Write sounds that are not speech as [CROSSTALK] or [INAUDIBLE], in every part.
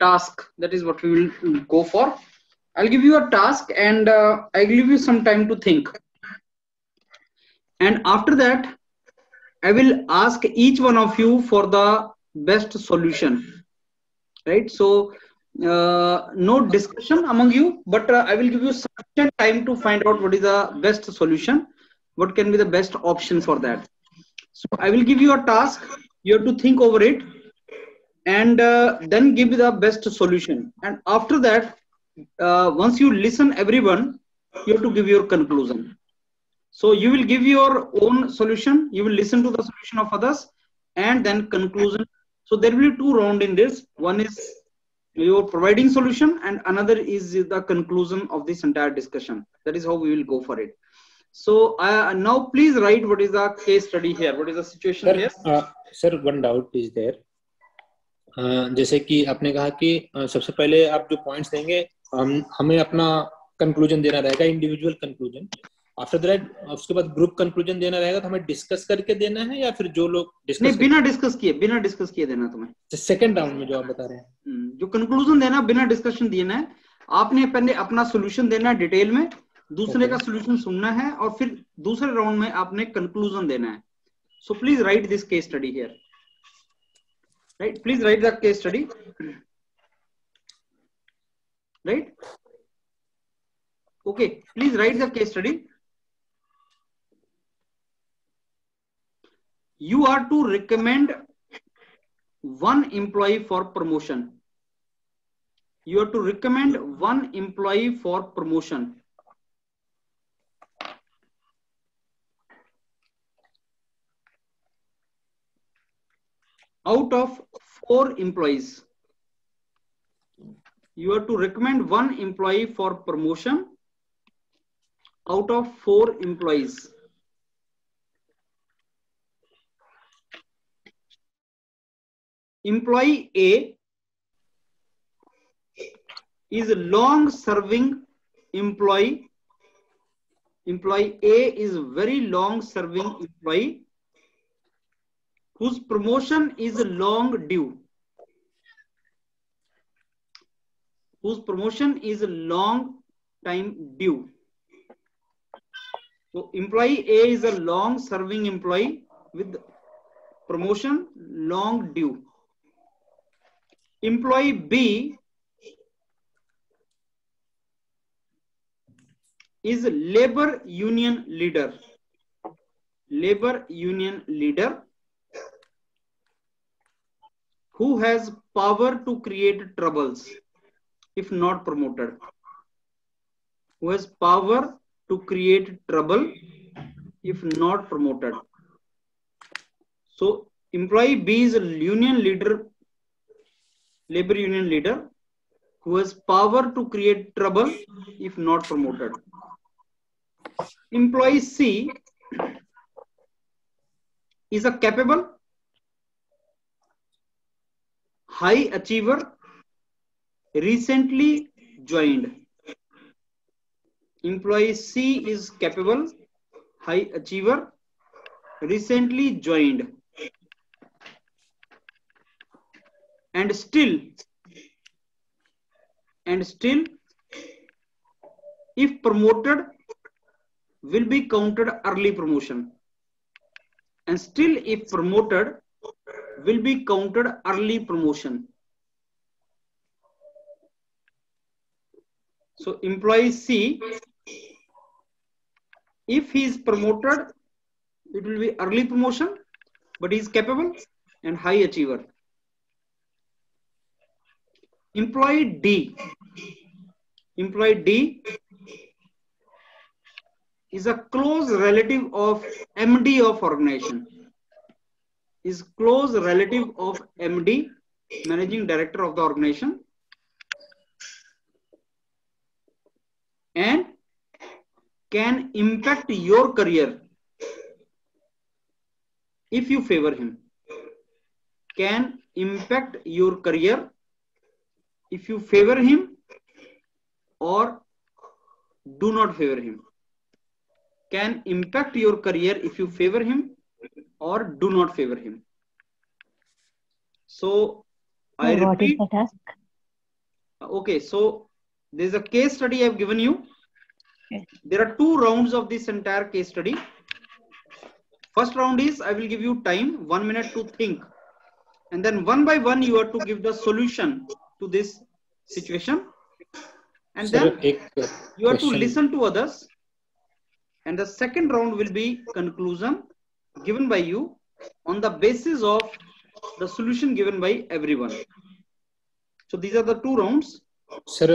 task. That is what we will go for. I'll give you a task and uh, I'll give you some time to think. And after that, I will ask each one of you for the best solution. Right? So, uh, no discussion among you, but uh, I will give you sufficient time to find out what is the best solution, what can be the best option for that. So, I will give you a task. You have to think over it and uh, then give the best solution. And after that, uh, once you listen everyone, you have to give your conclusion. So you will give your own solution. You will listen to the solution of others, and then conclusion. So there will be two round in this. One is your providing solution, and another is the conclusion of this entire discussion. That is how we will go for it. So uh, now please write what is the case study here. What is the situation sir, here? uh, sir, one doubt is there. जैसे कि आपने कहा कि सबसे पहले आप जो points देंगे हम हमें अपना कंक्लूजन देना रहेगा इंडिविजुअल कंक्लूजन आफ्टर दैट उसके बाद ग्रुप कंक्लूजन देना रहेगा तो हमें डिस्कस करके देना है या फिर जो लोग नहीं डिस्कस बिना डिस्कस किए बिना डिस्कस किए देना तुम्हें। सेकंड राउंड में जो आप बता रहे हैं। हम्म, जो कंक्लूजन देना बिना डिस्कशन देना है आपने पहले अपना सोल्यूशन देना है डिटेल में दूसरे Okay. का सोल्यूशन सुनना है और फिर दूसरे राउंड में आपने कंक्लूजन देना है। So please write this case study here Right? Please write the case study. Right? Okay, please write the case study. You are to recommend one employee for promotion. You are to recommend one employee for promotion. Out of four employees. You are to recommend one employee for promotion out of four employees. Employee A is a long serving employee. Employee A is very long serving employee whose promotion is long due. Whose promotion is long time due. So employee A is a long serving employee with promotion long due employee B is labor union leader. Labor union leader who has power to create troubles if not promoted. Who has power to create trouble if not promoted. So employee B is a union leader labor union leader who has power to create trouble if not promoted. Employee C is a capable, high achiever, recently joined. Employee C is capable, high achiever, recently joined. and still and still if promoted will be counted early promotion and still if promoted will be counted early promotion. So employee c if he is promoted it will be early promotion but he is capable and high achiever. Employee d. Employee d is a close relative of md of organization is close relative of md managing director of the organization. And can impact your career if you favor him. Can impact your career if you favor him or do not favor him. Can impact your career if you favor him or do not favor him. So I repeat. What is the task? Okay, so there's a case study I've given you. Okay. There are two rounds of this entire case study. First round is I will give you time, one minute to think. And then one by one, you are to give the solution to this situation. And so then you are to listen to others. And the second round will be conclusion given by you on the basis of the solution given by everyone. So these are the two rounds. Sir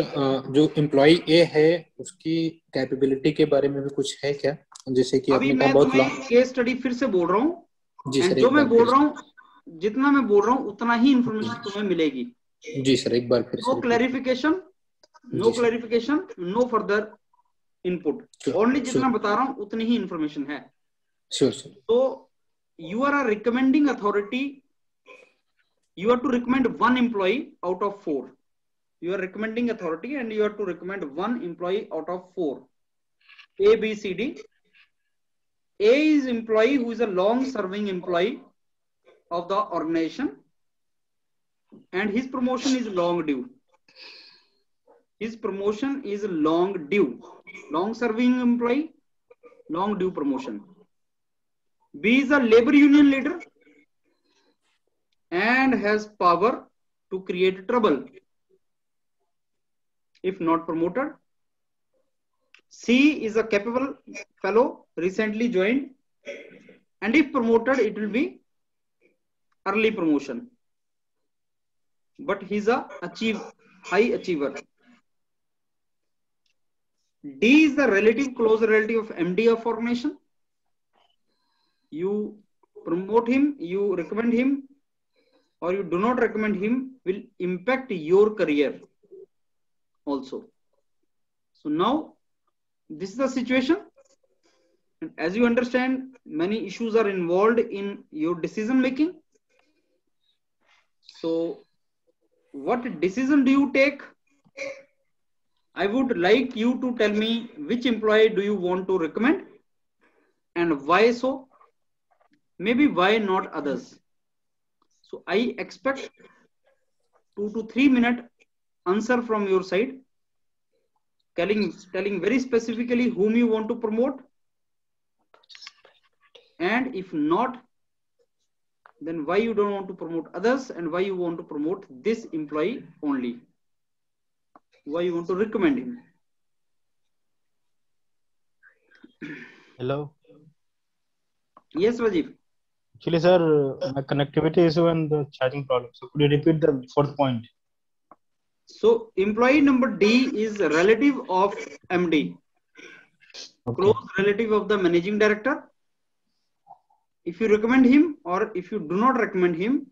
जो employee है उसकी capability के बारे में भी कुछ है क्या? जैसे कि अभी मैं बहुत केस स्टडी फिर से बोल रहा हूँ। जी सर जो मैं बोल रहा हूँ जितना मैं बोल रहा हूँ उतना ही इंफॉर्मेशन तुम्हें मिलेगी। जी सर एक बार फिर no clarification no clarification no further input only जितना बता रहा हूँ उतनी ही इंफॉर्मेशन है। Sure. So you are a recommending authority. You are to recommend one employee out of four. You are recommending authority and you are to recommend one employee out of four. A, B, C, D. A is employee who is a long serving employee of the organization and his promotion is long due. His promotion is long due. Long serving employee, long due promotion. B is a labor union leader and has power to create trouble if not promoted. C is a capable fellow recently joined and if promoted it will be early promotion but he's a achieve high achiever. D is the relative close relative of MD of formation you promote him, you recommend him, or you do not recommend him will impact your career also. So now this is the situation. And as you understand, many issues are involved in your decision making. So what decision do you take? I would like you to tell me which employee do you want to recommend and why so? Maybe why not others? So i expect 2 to 3 minute answer from your side telling telling very specifically whom you want to promote. And if not then why you don't want to promote others and why you want to promote this employee only? Why you want to recommend him? Hello. yes rajiv Actually, sir, my connectivity issue and the charging problem. So could you repeat the fourth point? so employee number d is relative of md Okay. close relative of the managing director. If you recommend him or if you do not recommend him,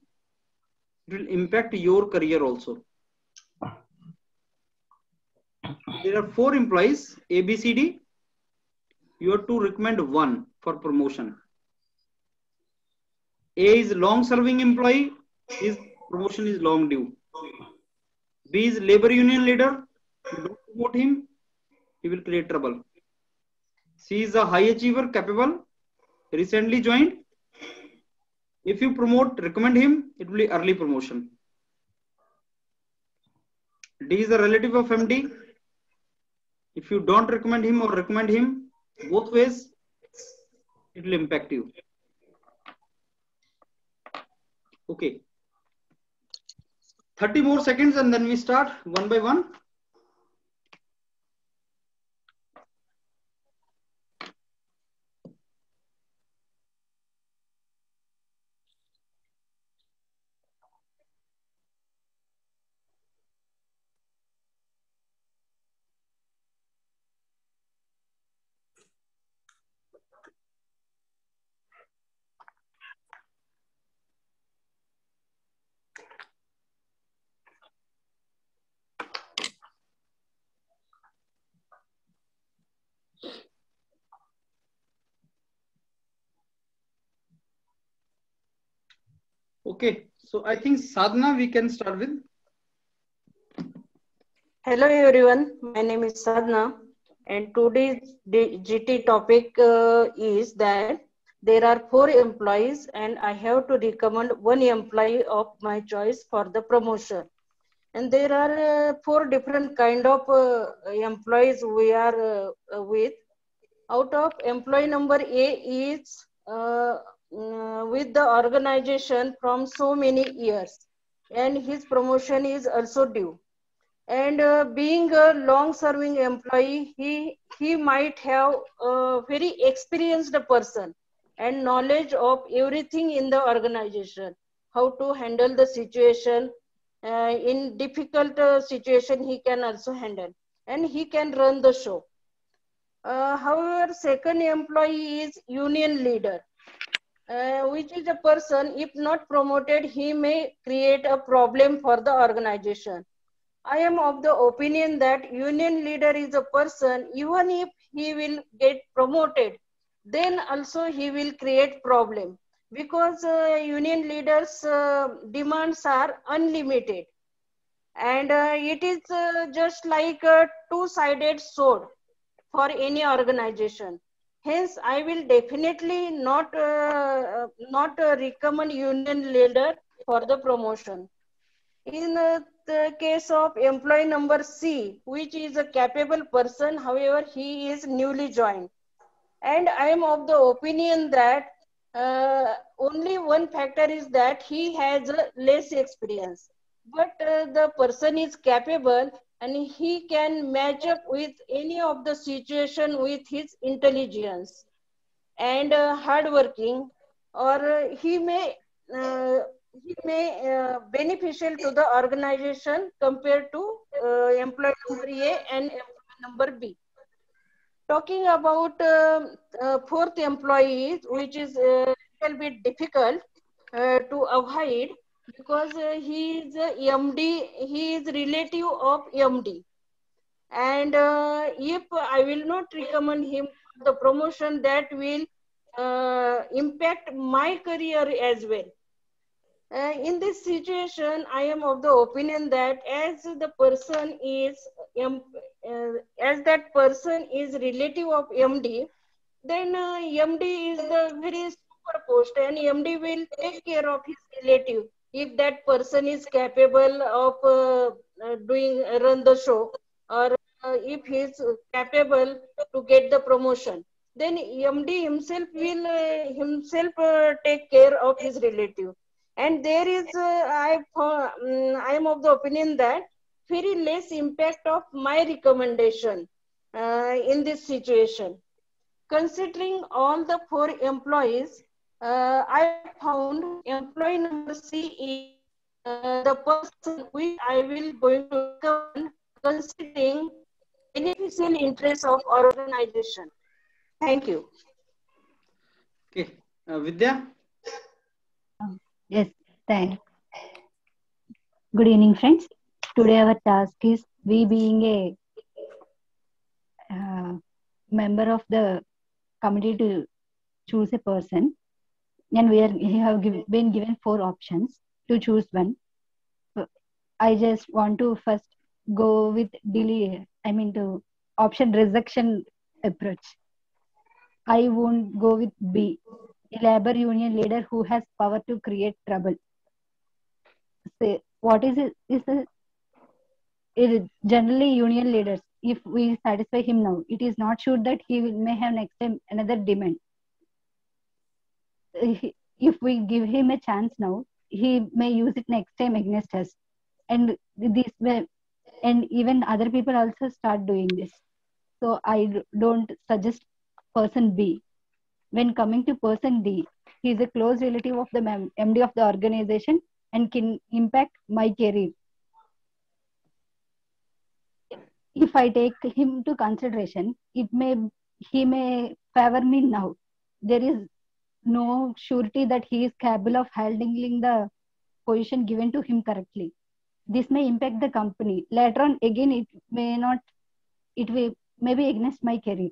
it will impact your career also. There are four employees, A, B, C, D. You have to recommend one for promotion. A is long serving employee, his promotion is long due. B is labor union leader. Don't promote him, he will create trouble. C is a high achiever, capable, recently joined. If you promote, recommend him, it will be early promotion. D is a relative of MD. If you don't recommend him or recommend him, both ways, it will impact you. Okay. 30 more seconds and then we start one by one. Okay, so I think Sadhana we can start with. Hello everyone, my name is Sadhna and today's GT topic uh, is that there are four employees and I have to recommend one employee of my choice for the promotion. and there are uh, four different kind of uh, employees we are uh, with out of employee number a is uh, with the organization from so many years. And his promotion is also due. And uh, being a long serving employee he he might have a very experienced person and knowledge of everything in the organization. How to handle the situation uh, in difficult uh, situation he can also handle. And he can run the show. Uh, however second employee is union leader uh, which is a person if not promoted he may create a problem for the organization. I am of the opinion that union leader is a person even if he will get promoted then also he will create problem. Because uh, union leaders uh, demands are unlimited. And uh, it is uh, just like a two sided sword for any organization hence i will definitely not uh, not uh, recommend union leader for the promotion. In uh, the case of employee number c which is a capable person however he is newly joined. And i am of the opinion that uh, only one factor is that he has uh, less experience. But uh, the person is capable and he can match up with any of the situation with his intelligence and uh, hardworking or uh, he may uh, he may uh, beneficial to the organization compared to uh, employee number A and employee number B. Talking about uh, uh, fourth employee, which is uh, a little bit difficult uh, to avoid because uh, he is a MD, he is relative of MD. And uh, if I will not recommend him the promotion, that will uh, impact my career as well. Uh, in this situation, I am of the opinion that as the person is, um, uh, as that person is relative of MD, then uh, MD is the very super post and MD will take care of his relative if that person is capable of uh, uh, doing uh, run the show or uh, if he is capable to get the promotion then md himself will uh, himself uh, take care of his relative. And there is i um, i am of the opinion that very less impact of my recommendation in this situation. Considering all the four employees uh, I found employee number C is uh, the person which I will going to recommend considering beneficial interest of organization. Thank you. Okay, uh, Vidya. Yes, thanks. Good evening, friends. Today our task is we being a uh, member of the committee to choose a person and we, are, we have give, been given four options to choose one. I just want to first go with delay, I mean to option rejection approach. I won't go with B, a labor union leader who has power to create trouble. Say, what is it? Is it, it generally union leaders. If we satisfy him now, it is not sure that he will, may have next time another demand if we give him a chance now, he may use it next time against us. And this and even other people also start doing this. So I don't suggest person B. When coming to person D, he is a close relative of the MD of the organization and can impact my career. If I take him to consideration, it may he may favor me now. There is no surety that he is capable of handling the position given to him correctly. This may impact the company. Later on, again, it may not, it will maybe against my career.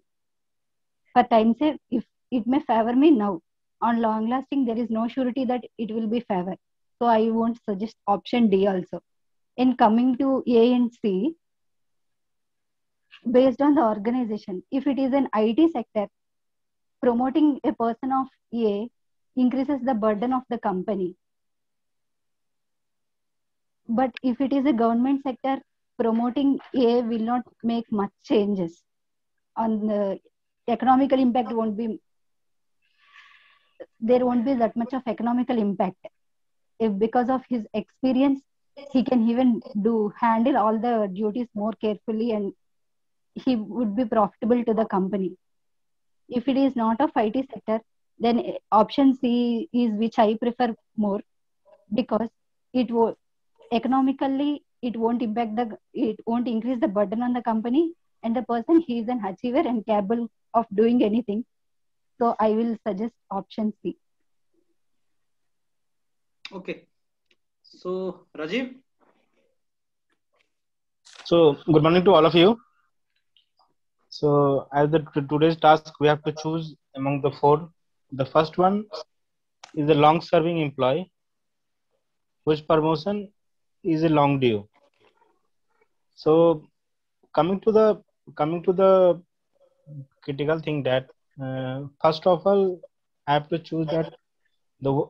For time sake, if it may favor me now, on long lasting, there is no surety that it will be favor. So I won't suggest option D also. In coming to A and C, based on the organization, if it is an IT sector, promoting a person of A increases the burden of the company. but if it is a government sector, promoting A will not make much changes. On the economical impact won't be there won't be that much of economical impact. If because of his experience, he can even do handle all the duties more carefully and he would be profitable to the company. If it is not of IT sector, then option C is which I prefer more because it will economically it won't impact the it won't increase the burden on the company and the person he is an achiever and capable of doing anything. So I will suggest option C. Okay. So Rajiv, So, good morning to all of you. So, as the today's task, we have to choose among the four. The first one is a long-serving employee, whose promotion is a long due. So, coming to the coming to the critical thing that uh, first of all, I have to choose that the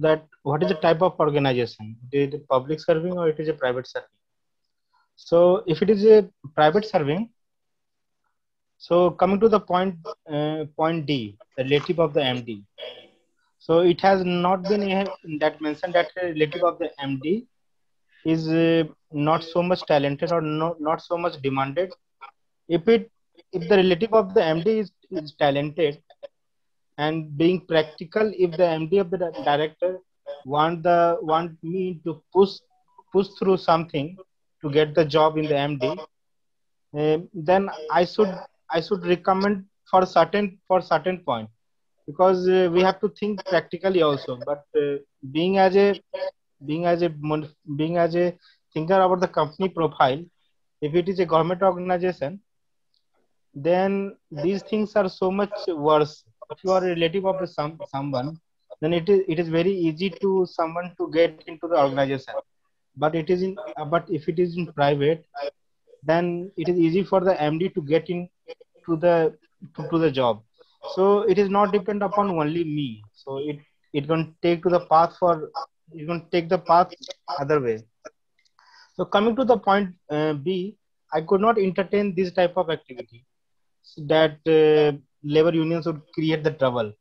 that what is the type of organization? It is a public serving or it is a private serving? So if it is a private serving, so coming to the point, uh, point D, the relative of the MD. So it has not been that mentioned that relative of the MD is uh, not so much talented or no, not so much demanded. If it if the relative of the MD is, is talented and being practical, if the MD of the director want the want me to push push through something to get the job in the MD, uh, then I should I should recommend for certain for certain point because uh, we have to think practically also. But uh, being as a being as a being as a thinker about the company profile, if it is a government organization, then these things are so much worse. If you are a relative of some someone, then it is it is very easy to someone to get into the organization but it is in but if it is in private then it is easy for the md to get in to the to, to the job. So it is not depend upon only me. So it it can take to the path for you can take the path other way. So coming to the point uh, b i could not entertain this type of activity that uh, labor unions would create the trouble.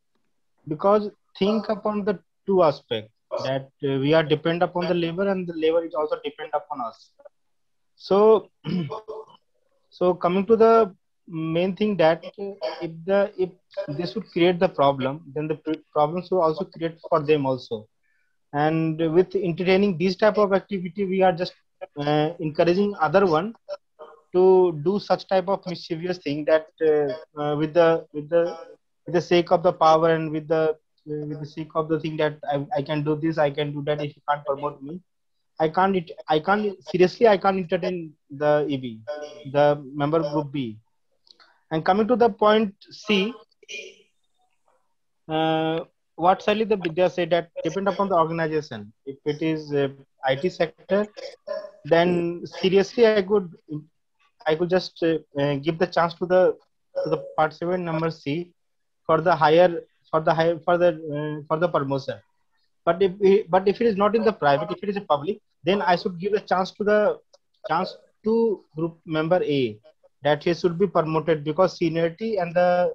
Because think upon the two aspects that uh, we are depend upon the labor and the labor is also depend upon us. So [CLEARS THROAT] so coming to the main thing that if the if this would create the problem then the problems will also create for them also and with entertaining this type of activity we are just uh, encouraging other one to do such type of mischievous thing that uh, uh, with the with the with the sake of the power and with the uh, with the sake of the thing that I, I can do this, I can do that. If you can't promote me, I can't. I can't seriously. I can't entertain the EB, the member group B. And coming to the point C, uh, what Sally the Vidya said that depend upon the organization. If it is uh, IT sector, then seriously I could I could just uh, uh, give the chance to the to the participant number C for the higher for the higher for the uh, for the promotion. But if but if it is not in the private, if it is a public, then I should give a chance to the chance to group member A that he should be promoted because seniority and the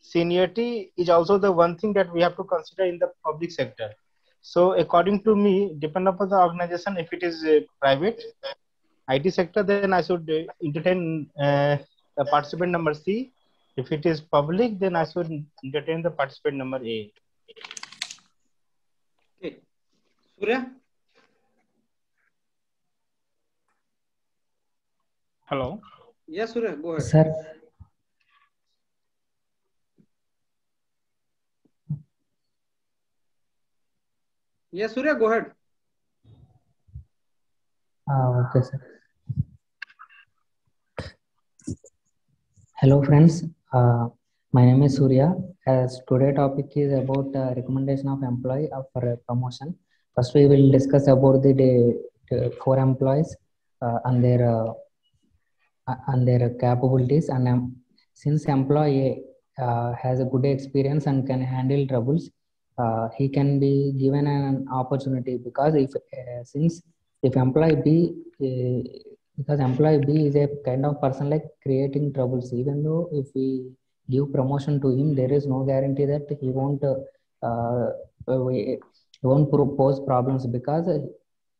seniority is also the one thing that we have to consider in the public sector. So according to me, depend upon the organization, if it is uh, private, IT sector, then I should uh, entertain uh, the participant number C. If it is public, then I should entertain the participant number A. okay. Surya, Hello. Yes, Surya, go ahead. Sir, Yes, Surya, go ahead. uh, okay, sir. Hello, friends. Uh, my name is Surya. As today topic is about uh, recommendation of employee uh, for a promotion. First, we will discuss about the, the, four employees uh, and their and their capabilities. And um, since employee uh, has a good experience and can handle troubles, uh, he can be given an opportunity because if uh, since if employee B, uh, because employee B is a kind of person like creating troubles, even though if we give promotion to him, there is no guarantee that he won't uh, he won't pose problems because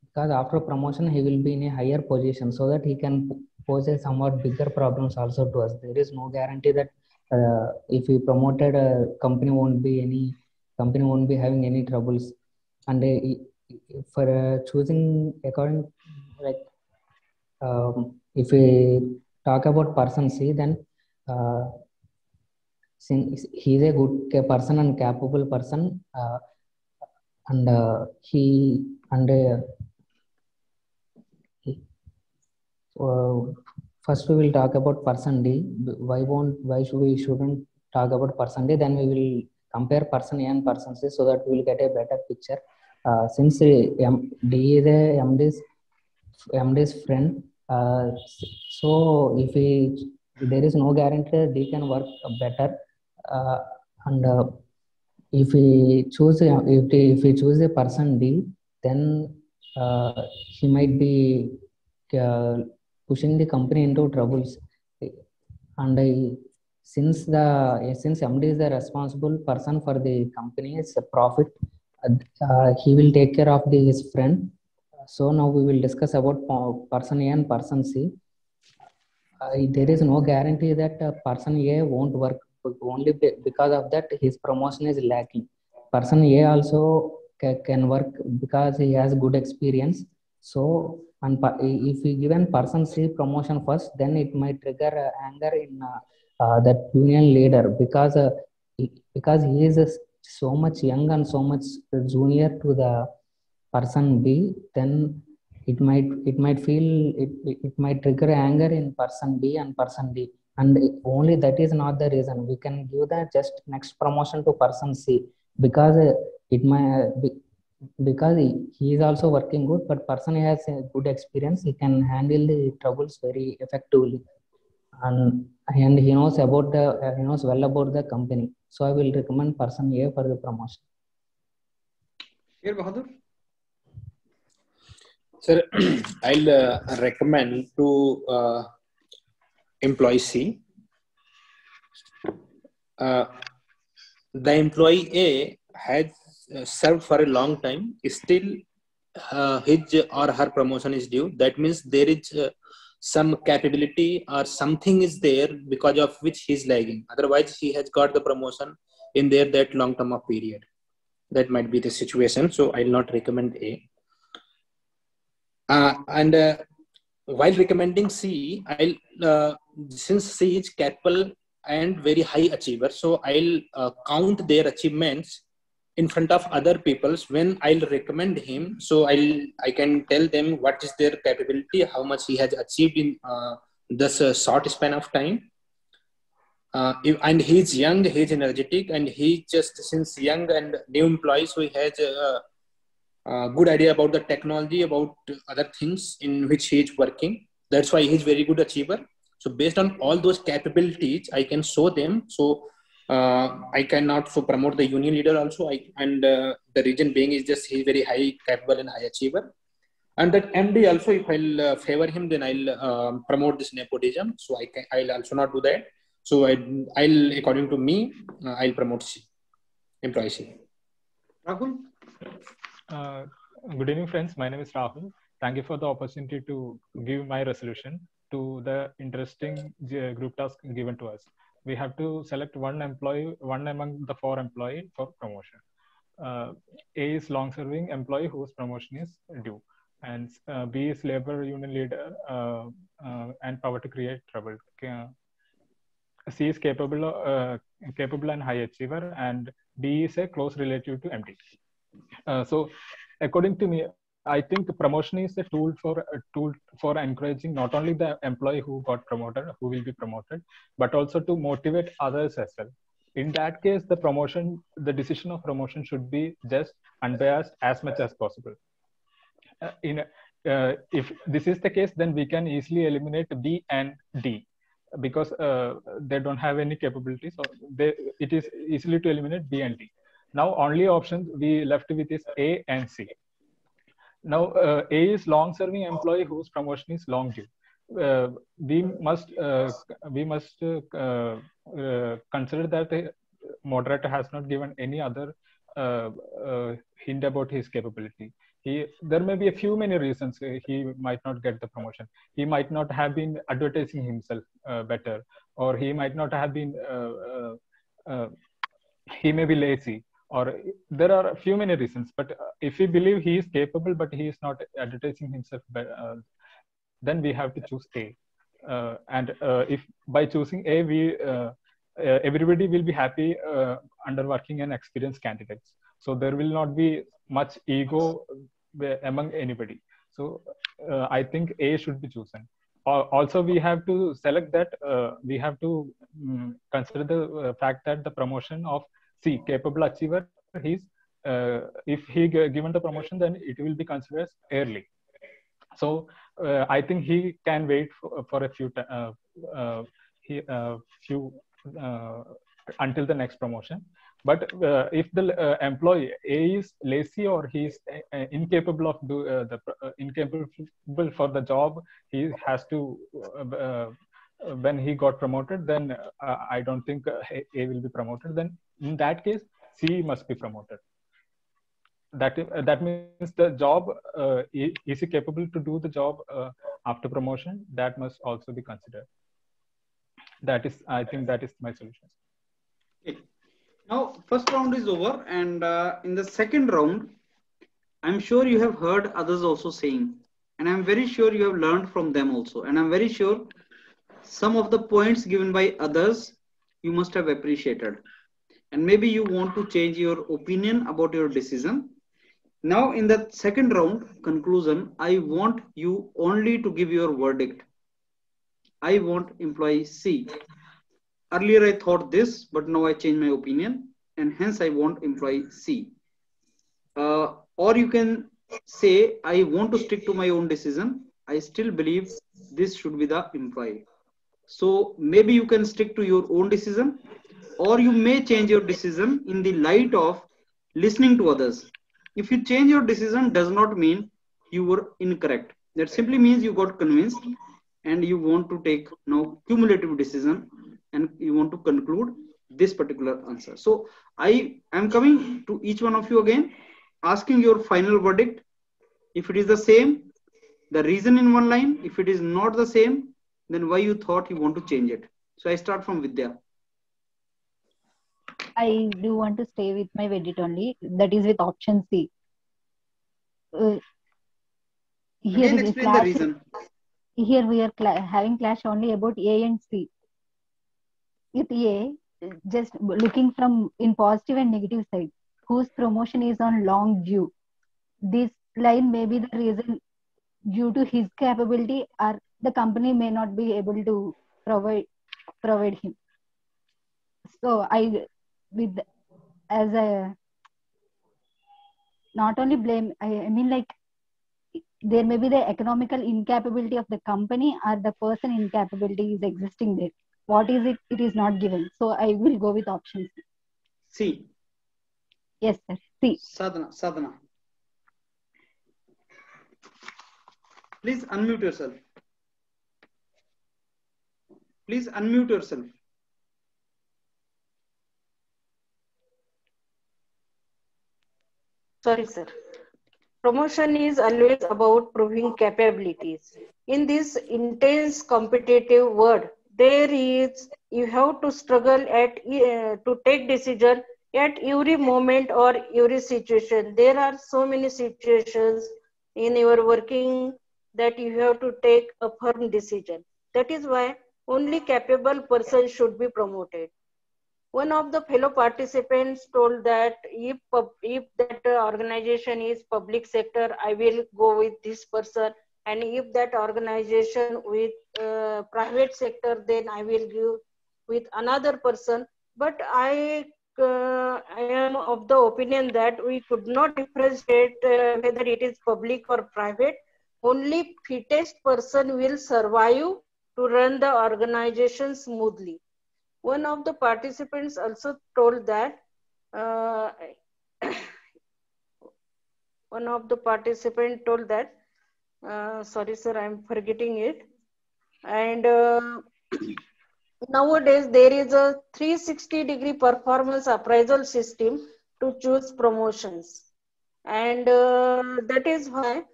because after promotion he will be in a higher position so that he can a somewhat bigger problems also to us. There is no guarantee that uh, if we promoted a company won't be any company won't be having any troubles and uh, for uh, choosing according like um, if we talk about person c then uh, since he is a good person and capable person uh, and uh, he and uh, he, first we will talk about person d. Why won't why should we shouldn't talk about person d? Then we will compare person a and person c so that we will get a better picture. Uh, since uh, M, D is a MD's, MD's friend, uh, so if we, there is no guarantee D can work better, uh, and uh, if we choose if we, if we choose a person D, then uh, he might be pushing the company into troubles, and since the since MD is the responsible person for the company's profit uh, he will take care of the, his friend. So now we will discuss about person A and person C. Uh, there is no guarantee that uh, person A won't work only because of that his promotion is lacking. Person A also ca can work because he has good experience. So and if we given person C promotion first, then it might trigger anger in uh, uh, that union leader because uh, because he is a so much young and so much junior to the person B, then it might it might feel it, it might trigger anger in person B and person D. And only that is not the reason. We can give the just next promotion to person C because it might because he is also working good, but person has a good experience. He can handle the troubles very effectively, and and he knows about the he knows well about the company so I will recommend person A for the promotion. Here, Bahadur. Sir, [CLEARS THROAT] I'll uh, recommend to uh, employee C. Uh, the employee A has uh, served for a long time. Still, uh, his or her promotion is due. That means there is uh, some capability or something is there because of which he's lagging otherwise he has got the promotion in there that long term of period that might be the situation so i'll not recommend a uh, and uh, while recommending c i'll uh, since c is capable and very high achiever so i'll uh, count their achievements in front of other people's when i'll recommend him. So i'll i can tell them what is their capability how much he has achieved in uh, this uh, short span of time. Uh, and he's young he's energetic and he just since young and new employee so he has a, a good idea about the technology about other things in which he is working. That's why he's very good achiever. So based on all those capabilities i can show them. So uh, I cannot so promote the union leader also. I, and uh, the reason being is just he's very high capable and high achiever. And that MD also, if I'll uh, favor him, then I'll um, promote this nepotism. So I can, I'll also not do that. So I, will according to me, uh, I'll promote C, employee C. Rahul. Uh, good evening, friends. My name is Rahul. Thank you for the opportunity to give my resolution to the interesting uh, group task given to us we have to select one employee, one among the four employee for promotion. Uh, A is long serving employee whose promotion is due. And uh, B is labor union leader uh, uh and power to create trouble. C is capable, uh, capable and high achiever, and D is a close relative to MD. Uh, so, according to me, I think promotion is a tool for a tool for encouraging not only the employee who got promoted, who will be promoted, but also to motivate others as well. In that case, the promotion, the decision of promotion should be just unbiased as much as possible. Uh, in uh, if this is the case, then we can easily eliminate B and D because uh, they don't have any capabilities. So they, it is easily to eliminate B and D. Now only options we left with is A and C Now, uh, A is long-serving employee whose promotion is long due. Uh, we must uh, we must uh, uh, consider that the moderator has not given any other uh, hint about his capability. He there may be a few many reasons he might not get the promotion. He might not have been advertising himself better, or he might not have been he may be lazy or there are a few many reasons but uh, if we believe he is capable but he is not advertising himself uh, then we have to choose a. Uh, and uh, if by choosing a we uh, uh, everybody will be happy under working and experienced candidates. So there will not be much ego among anybody. So i think a should be chosen. Also we have to select that we have to um, consider the fact that the promotion of C, capable achiever, he's uh, if he given the promotion, then it will be considered early. So uh, I think he can wait for, for a few uh, uh he, uh, few uh, until the next promotion. But if the employee A is lazy or he is incapable of do the incapable for the job, he has to when he got promoted, then I don't think A will be promoted. Then in that case, C must be promoted. That uh, that means the job uh, is he capable to do the job uh, after promotion? That must also be considered. That is, I think, that is my solution. Okay. Now, first round is over, and uh, in the second round, I'm sure you have heard others also saying, and I'm very sure you have learned from them also, and I'm very sure some of the points given by others you must have appreciated and maybe you want to change your opinion about your decision. Now in the second round conclusion i want you only to give your verdict. I want employee c. Earlier i thought this but now i change my opinion and hence i want employee c. Uh, or you can say i want to stick to my own decision. I still believe this should be the employee. So maybe you can stick to your own decision or you may change your decision in the light of listening to others. If you change your decision does not mean you were incorrect. That simply means you got convinced and you want to take now cumulative decision and you want to conclude this particular answer. So I am coming to each one of you again, asking your final verdict. If it is the same, the reason in one line. If it is not the same, then why you thought you want to change it so i start from vidya i do want to stay with my verdict only. That is with option c. Uh, here Again, explain the reason. Here we are cl having clash only about a and c. With a just looking from in positive and negative side whose promotion is on long due this line may be the reason due to his capability or the company may not be able to provide provide him. So i with as a not only blame I, I mean like there may be the economical incapability of the company or the person incapability is existing there. What is it? It is not given. So i will go with option c c. Yes sir. C. Sadhana sadhana. Please unmute yourself. Please unmute yourself. Sorry, sir. Promotion is always about proving capabilities. In this intense competitive world, there is you have to struggle at uh, to take decision at every moment or every situation. There are so many situations in your working that you have to take a firm decision. That is why only capable person should be promoted. One of the fellow participants told that if, if that organization is public sector, I will go with this person. And if that organization with uh, private sector, then I will give with another person. But I uh, I am of the opinion that we could not differentiate uh, whether it is public or private. Only fittest person will survive to run the organization smoothly. One of the participants also told that uh, [COUGHS] one of the participant told that. Uh, sorry, sir, I'm forgetting it. And uh, [COUGHS] nowadays there is a 360 degree performance appraisal system to choose promotions. And uh, that is why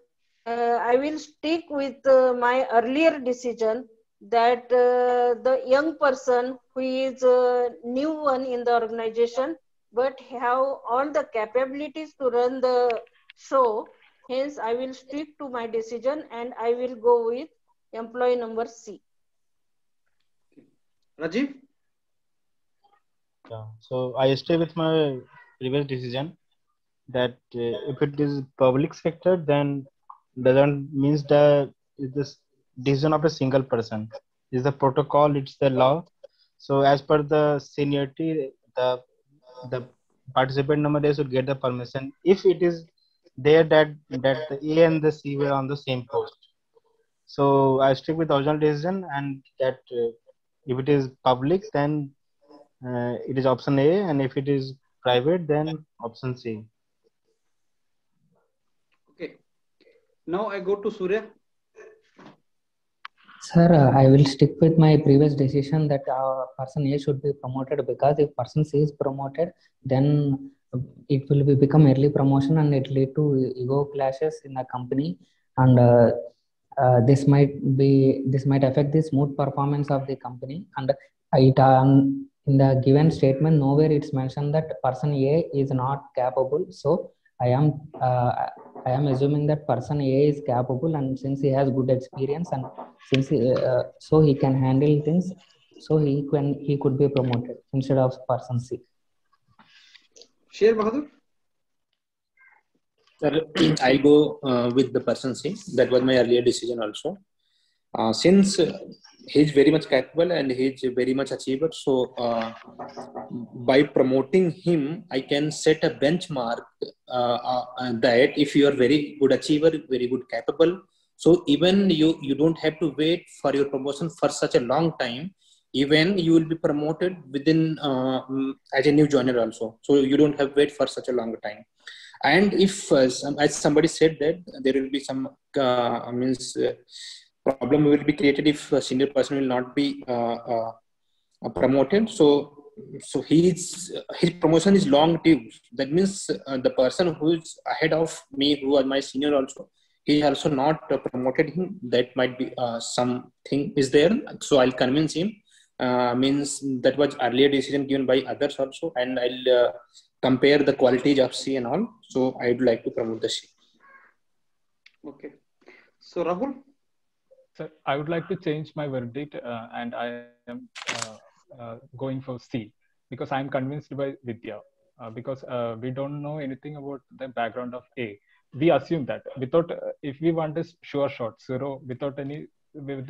uh, I will stick with uh, my earlier decision that uh, the young person who is a new one in the organization but have all the capabilities to run the show hence i will stick to my decision and i will go with employee number c Rajiv? Yeah. So I stay with my previous decision that uh, if it is public sector, then doesn't means the is this decision of a single person. Is the protocol? It's the law. So as per the seniority, the the participant number they should get the permission if it is there that that the A and the C were on the same post. So I stick with original decision and that uh, if it is public, then uh, it is option A, and if it is private, then option C. Okay. Now I go to Surya. Sir, uh, I will stick with my previous decision that uh, person A should be promoted because if person C is promoted, then it will be become early promotion and it lead to ego clashes in the company. And uh, uh, this might be this might affect the smooth performance of the company. And it um, in the given statement nowhere it's mentioned that person A is not capable. So I am uh, I am assuming that person A is capable and since he has good experience and since he, uh, so he can handle things so he can he could be promoted instead of person C. Sher Bahadur? Sir, [CLEARS THROAT] I'll go uh, with the person C. That was my earlier decision also. Uh, since he's very much capable and he's very much achiever, so uh, by promoting him, I can set a benchmark uh, uh, that if you are very good achiever, very good capable, so even you you don't have to wait for your promotion for such a long time. Even you will be promoted within as a new joiner also. So you don't have to wait for such a long time and if uh, some, as somebody said that there will be some uh, means uh, problem will be created if a senior person will not be uh, uh, uh, promoted. So so his his promotion is long due. That means the person who is ahead of me who are my senior also he also not promoted him. That might be something is there. So i'll convince him. Uh, means that was earlier decision given by others also. And i'll uh, compare the qualities of c and all. So i'd like to promote the c. Okay. So rahul so i would like to change my verdict uh, and i am going for c because i'm convinced by vidya because we don't know anything about the background of a we assume that without if we want a sure shot zero without any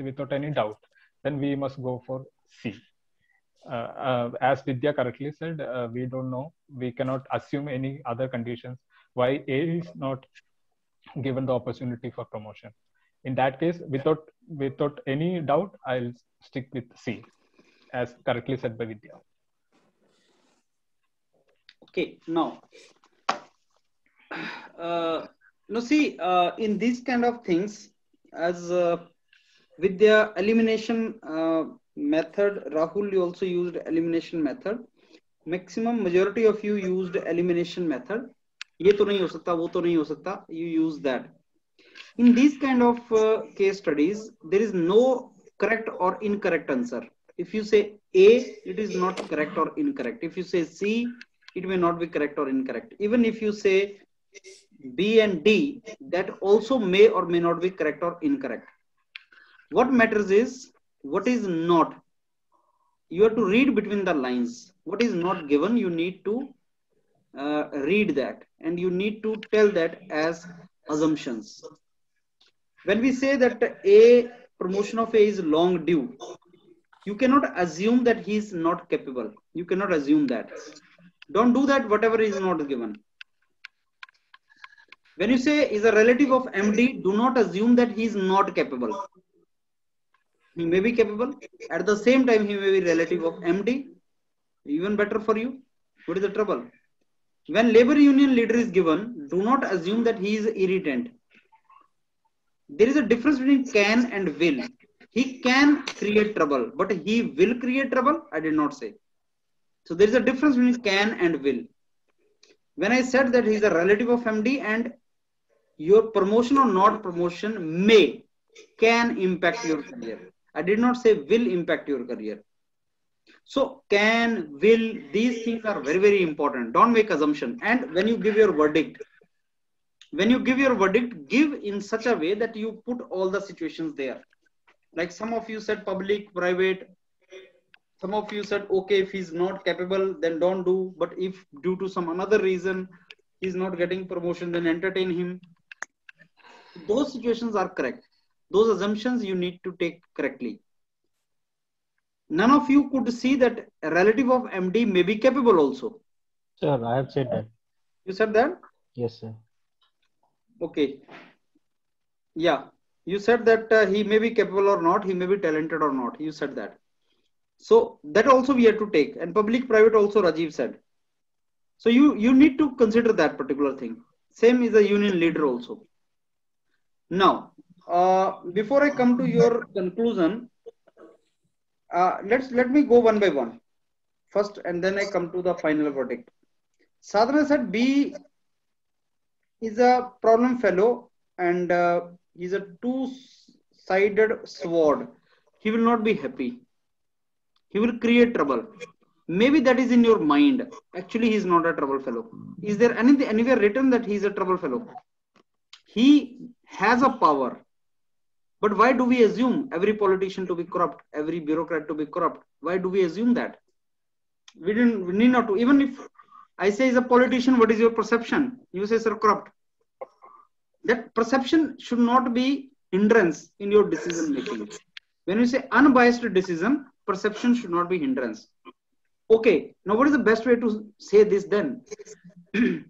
without any doubt then we must go for C. Uh, uh, as Vidya correctly said, uh, we don't know. We cannot assume any other conditions why A is not given the opportunity for promotion In that case, without without any doubt, I'll stick with C, as correctly said by Vidya. Okay, now, uh, now see, uh, in these kind of things, as uh, with the elimination uh, method rahul you also used elimination method maximum majority of you used elimination method ये तो नहीं हो सकता वो तो नहीं हो सकता you use that in these kind of uh, case studies there is no correct or incorrect answer. If you say a it is not correct or incorrect. If you say c it may not be correct or incorrect. Even if you say b and d that also may or may not be correct or incorrect. What matters is what is not. You have to read between the lines. What is not given you need to uh, read that. And you need to tell that as assumptions when we say that a promotion of a is long due you cannot assume that he is not capable. You cannot assume that. Don't do that whatever is not given. When you say is a relative of md do not assume that he is not capable. He may be capable. At the same time he may be relative of md even better for you. What is the trouble? When labor union leader is given, do not assume that he is irritant. There is a difference between can and will. He can create trouble, but he will create trouble. I did not say. So there is a difference between can and will. When I said that he is a relative of MD and your promotion or not promotion may, can impact your career. I did not say will impact your career. So can, will, these things are very, very important. Don't make assumption. And when you give your verdict, when you give your verdict, give in such a way that you put all the situations there. Like some of you said public, private. Some of you said, okay, if he's not capable, then don't do. But if due to some another reason, he's not getting promotion, then entertain him. Those situations are correct. Those assumptions you need to take correctly none of you could see that a relative of MD may be capable also. Sir, I have said that. You said that? Yes, sir. Okay. Yeah. You said that uh, he may be capable or not, he may be talented or not. You said that. So that also we have to take. And public private also Rajiv said. So you, you need to consider that particular thing. Same is a union leader also. Now, uh, before I come to your conclusion, uh, let's let me go one by one first and then i come to the final verdict sadhana said b is a problem fellow and uh, he's a two sided sword he will not be happy he will create trouble maybe that is in your mind actually he is not a trouble fellow is there anything anywhere written that he is a trouble fellow he has a power but why do we assume every politician to be corrupt, every bureaucrat to be corrupt? Why do we assume that? We didn't we need not to. Even if I say as a politician, what is your perception? You say, sir, corrupt. That perception should not be hindrance in your decision making. When you say unbiased decision, perception should not be hindrance. Okay, now what is the best way to say this then? [CLEARS THROAT]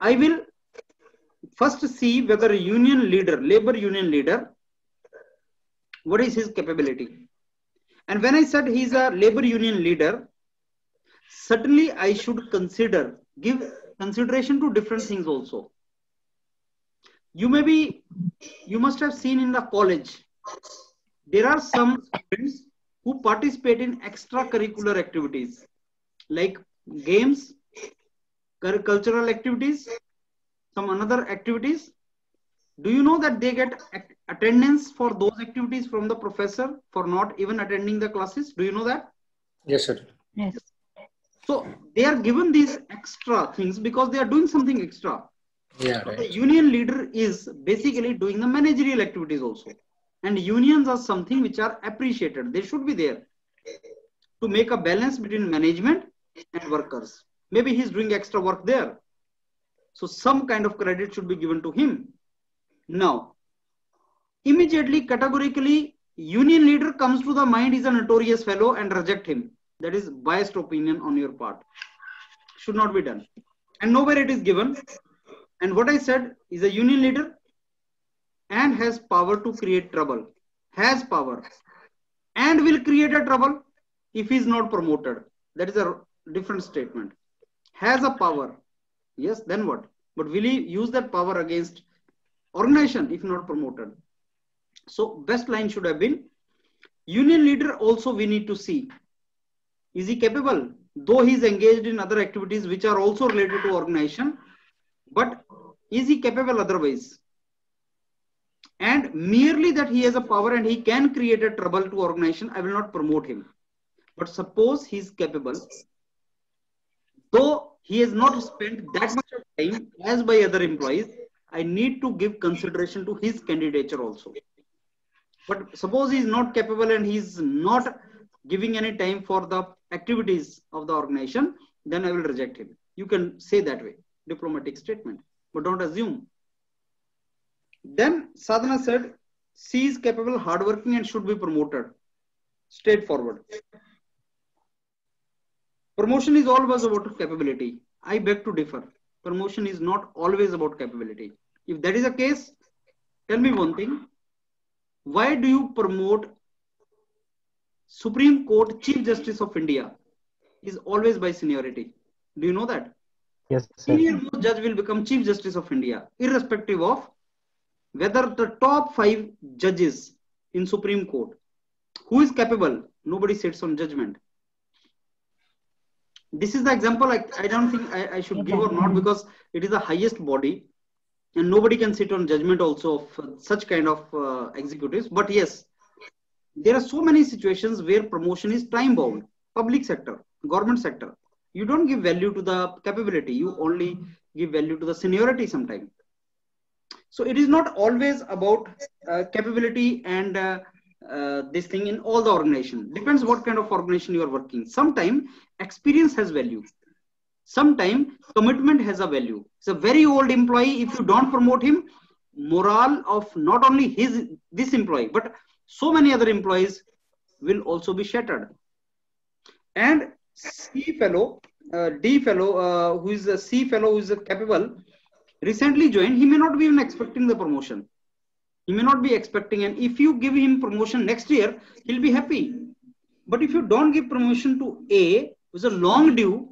I will first see whether a union leader, labor union leader, what is his capability and when i said he's a labor union leader certainly i should consider give consideration to different things also. You may be you must have seen in the college there are some students who participate in extracurricular activities like games cultural activities some another activities. Do you know that they get attendance for those activities from the professor for not even attending the classes? Do you know that? Yes sir. Yes so they are given these extra things because they are doing something extra. Yeah right. the union leader is basically doing the managerial activities also. And unions are something which are appreciated. They should be there to make a balance between management and workers. Maybe he's doing extra work there. So some kind of credit should be given to him. Now, immediately, categorically, union leader comes to the mind is a notorious fellow and reject him. That is biased opinion on your part. Should not be done. And nowhere it is given. And what I said is a union leader and has power to create trouble. Has power. And will create a trouble if he is not promoted. That is a different statement. Has a power. Yes, then what? But will he use that power against organization if not promoted. So best line should have been union leader also we need to see. Is he capable? Though he is engaged in other activities which are also related to organization, but is he capable otherwise? And merely that he has a power and he can create a trouble to organization, I will not promote him. But suppose he is capable, though he has not spent that much of time as by other employees, I need to give consideration to his candidature also. But suppose he is not capable and he is not giving any time for the activities of the organization, then I will reject him. You can say that way, diplomatic statement, but don't assume. Then Sadhana said, she is capable, hardworking, and should be promoted. Straightforward. Promotion is always about capability. I beg to differ promotion is not always about capability. If that is the case, tell me one thing. Why do you promote Supreme Court Chief Justice of India is always by seniority? Do you know that? Yes, sir. senior most judge will become Chief Justice of India, irrespective of whether the top five judges in Supreme Court, who is capable, nobody sits on judgment. This is the example I, I don't think I, I should give or not because it is the highest body and nobody can sit on judgment also of such kind of uh, executives. But yes, there are so many situations where promotion is time bound, public sector, government sector you don't give value to the capability. You only give value to the seniority sometimes. So it is not always about uh, capability and uh, uh, this thing in all the organization. Depends what kind of organization you are working. Sometime experience has value. Sometime commitment has a value. It's a very old employee. If you don't promote him morale of not only his this employee but so many other employees will also be shattered and C fellow, uh, D fellow, uh, who is a C fellow, who is capable, recently joined, he may not be even expecting the promotion. He may not be expecting, and if you give him promotion next year, he'll be happy. But if you don't give promotion to A, who's a long due,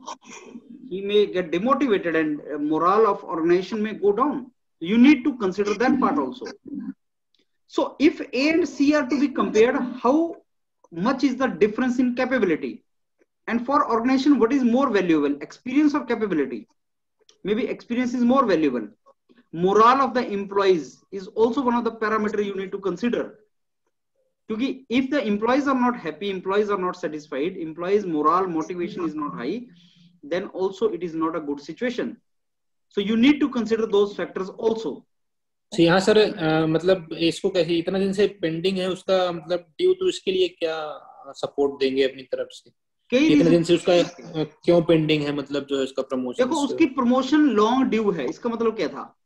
he may get demotivated and uh, morale of organization may go down. You need to consider that part also. So if A and C are to be compared, how much is the difference in capability? And for organization, what is more valuable, experience or capability? Maybe experience is more valuable. Morale of the employees is also one of the parameter you need to consider. Because if the employees are not happy, employees are not satisfied, employees morale, motivation is not high, then also it is not a good situation. So you need to consider those factors also. तो यहाँ sir मतलब इसको कैसे इतना दिन से pending है उसका मतलब ड्यू तो इसके लिए क्या सपोर्ट देंगे अपनी तरफ़ से? कई इतने दिन से उसका क्यों पेंडिंग है मतलब जो इसका प्रमोशन देखो उसकी? प्रमोशन लॉन्ग ड्यू है इसका मतलब क्या था?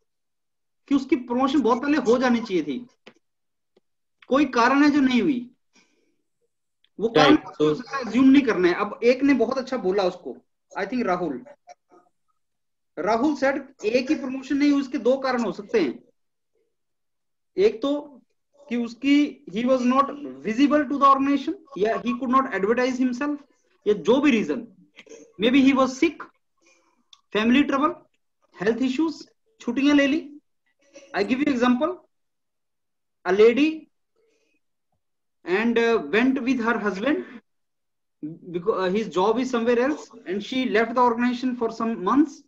कि उसकी प्रमोशन बहुत पहले हो जानी चाहिए थी। कोई कारण है जो नहीं हुई। वो कारण so- ज्यूम नहीं करना है। अब एक ने बहुत अच्छा बोला उसको I think Rahul Rahul said एक ही प्रमोशन नहीं हुई उसके दो कारण हो सकते हैं। एक तो कि उसकी he was not visible to the organization या he could not advertise himself या जो भी reason may be he was sick family trouble health issues छुट्टियाँ ले ली. I give you example a lady and went with her husband his job is somewhere else and she left the organization for some months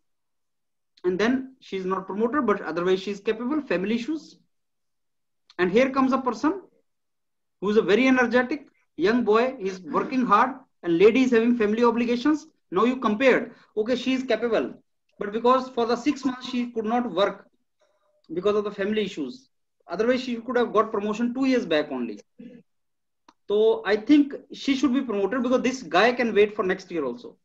and then she is not promoted but otherwise she is capable family issues and here comes a person who's a very energetic young boy he's working hard and lady is having family obligations now you compared okay she is capable but because for the six months she could not work because of the family issues otherwise she could have got promotion two years back only so I think she should be promoted because this guy can wait for next year also.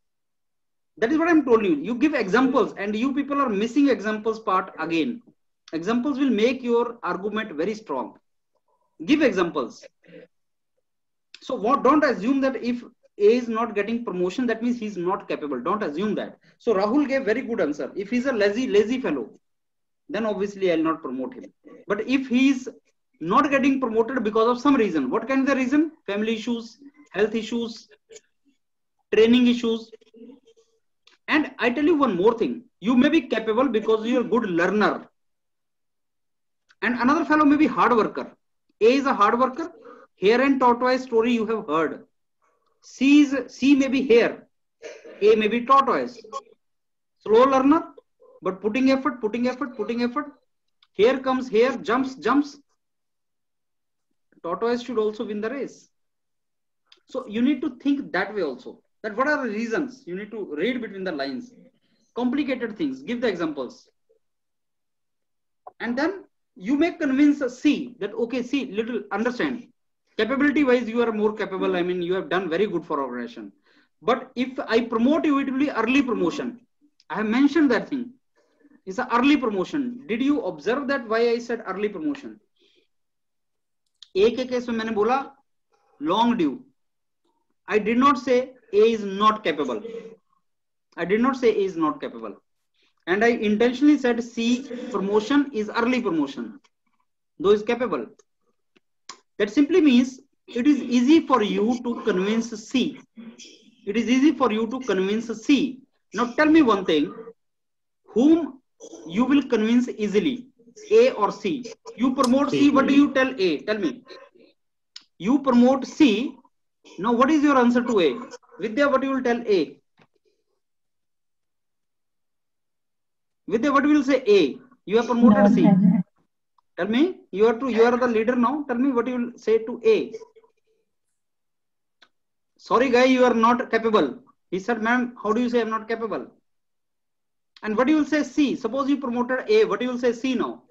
That is what I'm told you. You give examples and you people are missing examples part again. Examples will make your argument very strong. Give examples. So what don't assume that if A is not getting promotion, that means he's not capable. Don't assume that. So Rahul gave very good answer. If he's a lazy, lazy fellow, then obviously I'll not promote him. But if he's not getting promoted because of some reason. What can be the reason? Family issues, health issues, training issues. And I tell you one more thing. You may be capable because you're a good learner. And another fellow may be hard worker. A is a hard worker. Hare and tortoise story you have heard. C is C may be hare. A may be tortoise. Slow learner, but putting effort, putting effort, putting effort. Here comes here, jumps, jumps tortoise should also win the race. So you need to think that way also. That what are the reasons? You need to read between the lines. Complicated things. Give the examples. And then you may convince a C that okay, see, little understand. Capability wise, you are more capable. I mean, you have done very good for organization. But if I promote you, it will be early promotion. I have mentioned that thing. It's an early promotion. Did you observe that why I said early promotion? ए के case में मैंने बोला long due I did not से ए is not capable I did not से ए is not capable and I intentionally said C promotion is early promotion, though is capable. That simply means it is easy for you to convince C. It is easy for you to convince C. Now tell me one thing. whom you will convince easily, A or C. You promote C. What do you tell A? Tell me. You promote C. Now, what is your answer to A? Vidya, what you will tell A? Vidya, what you will say A? You have promoted C. Tell me. You are to. You are the leader now. Tell me what you will say to A. Sorry, guy, you are not capable. He said, ma'am, how do you say I'm not capable? And what you will say C? Suppose you promoted A, what you will say C now?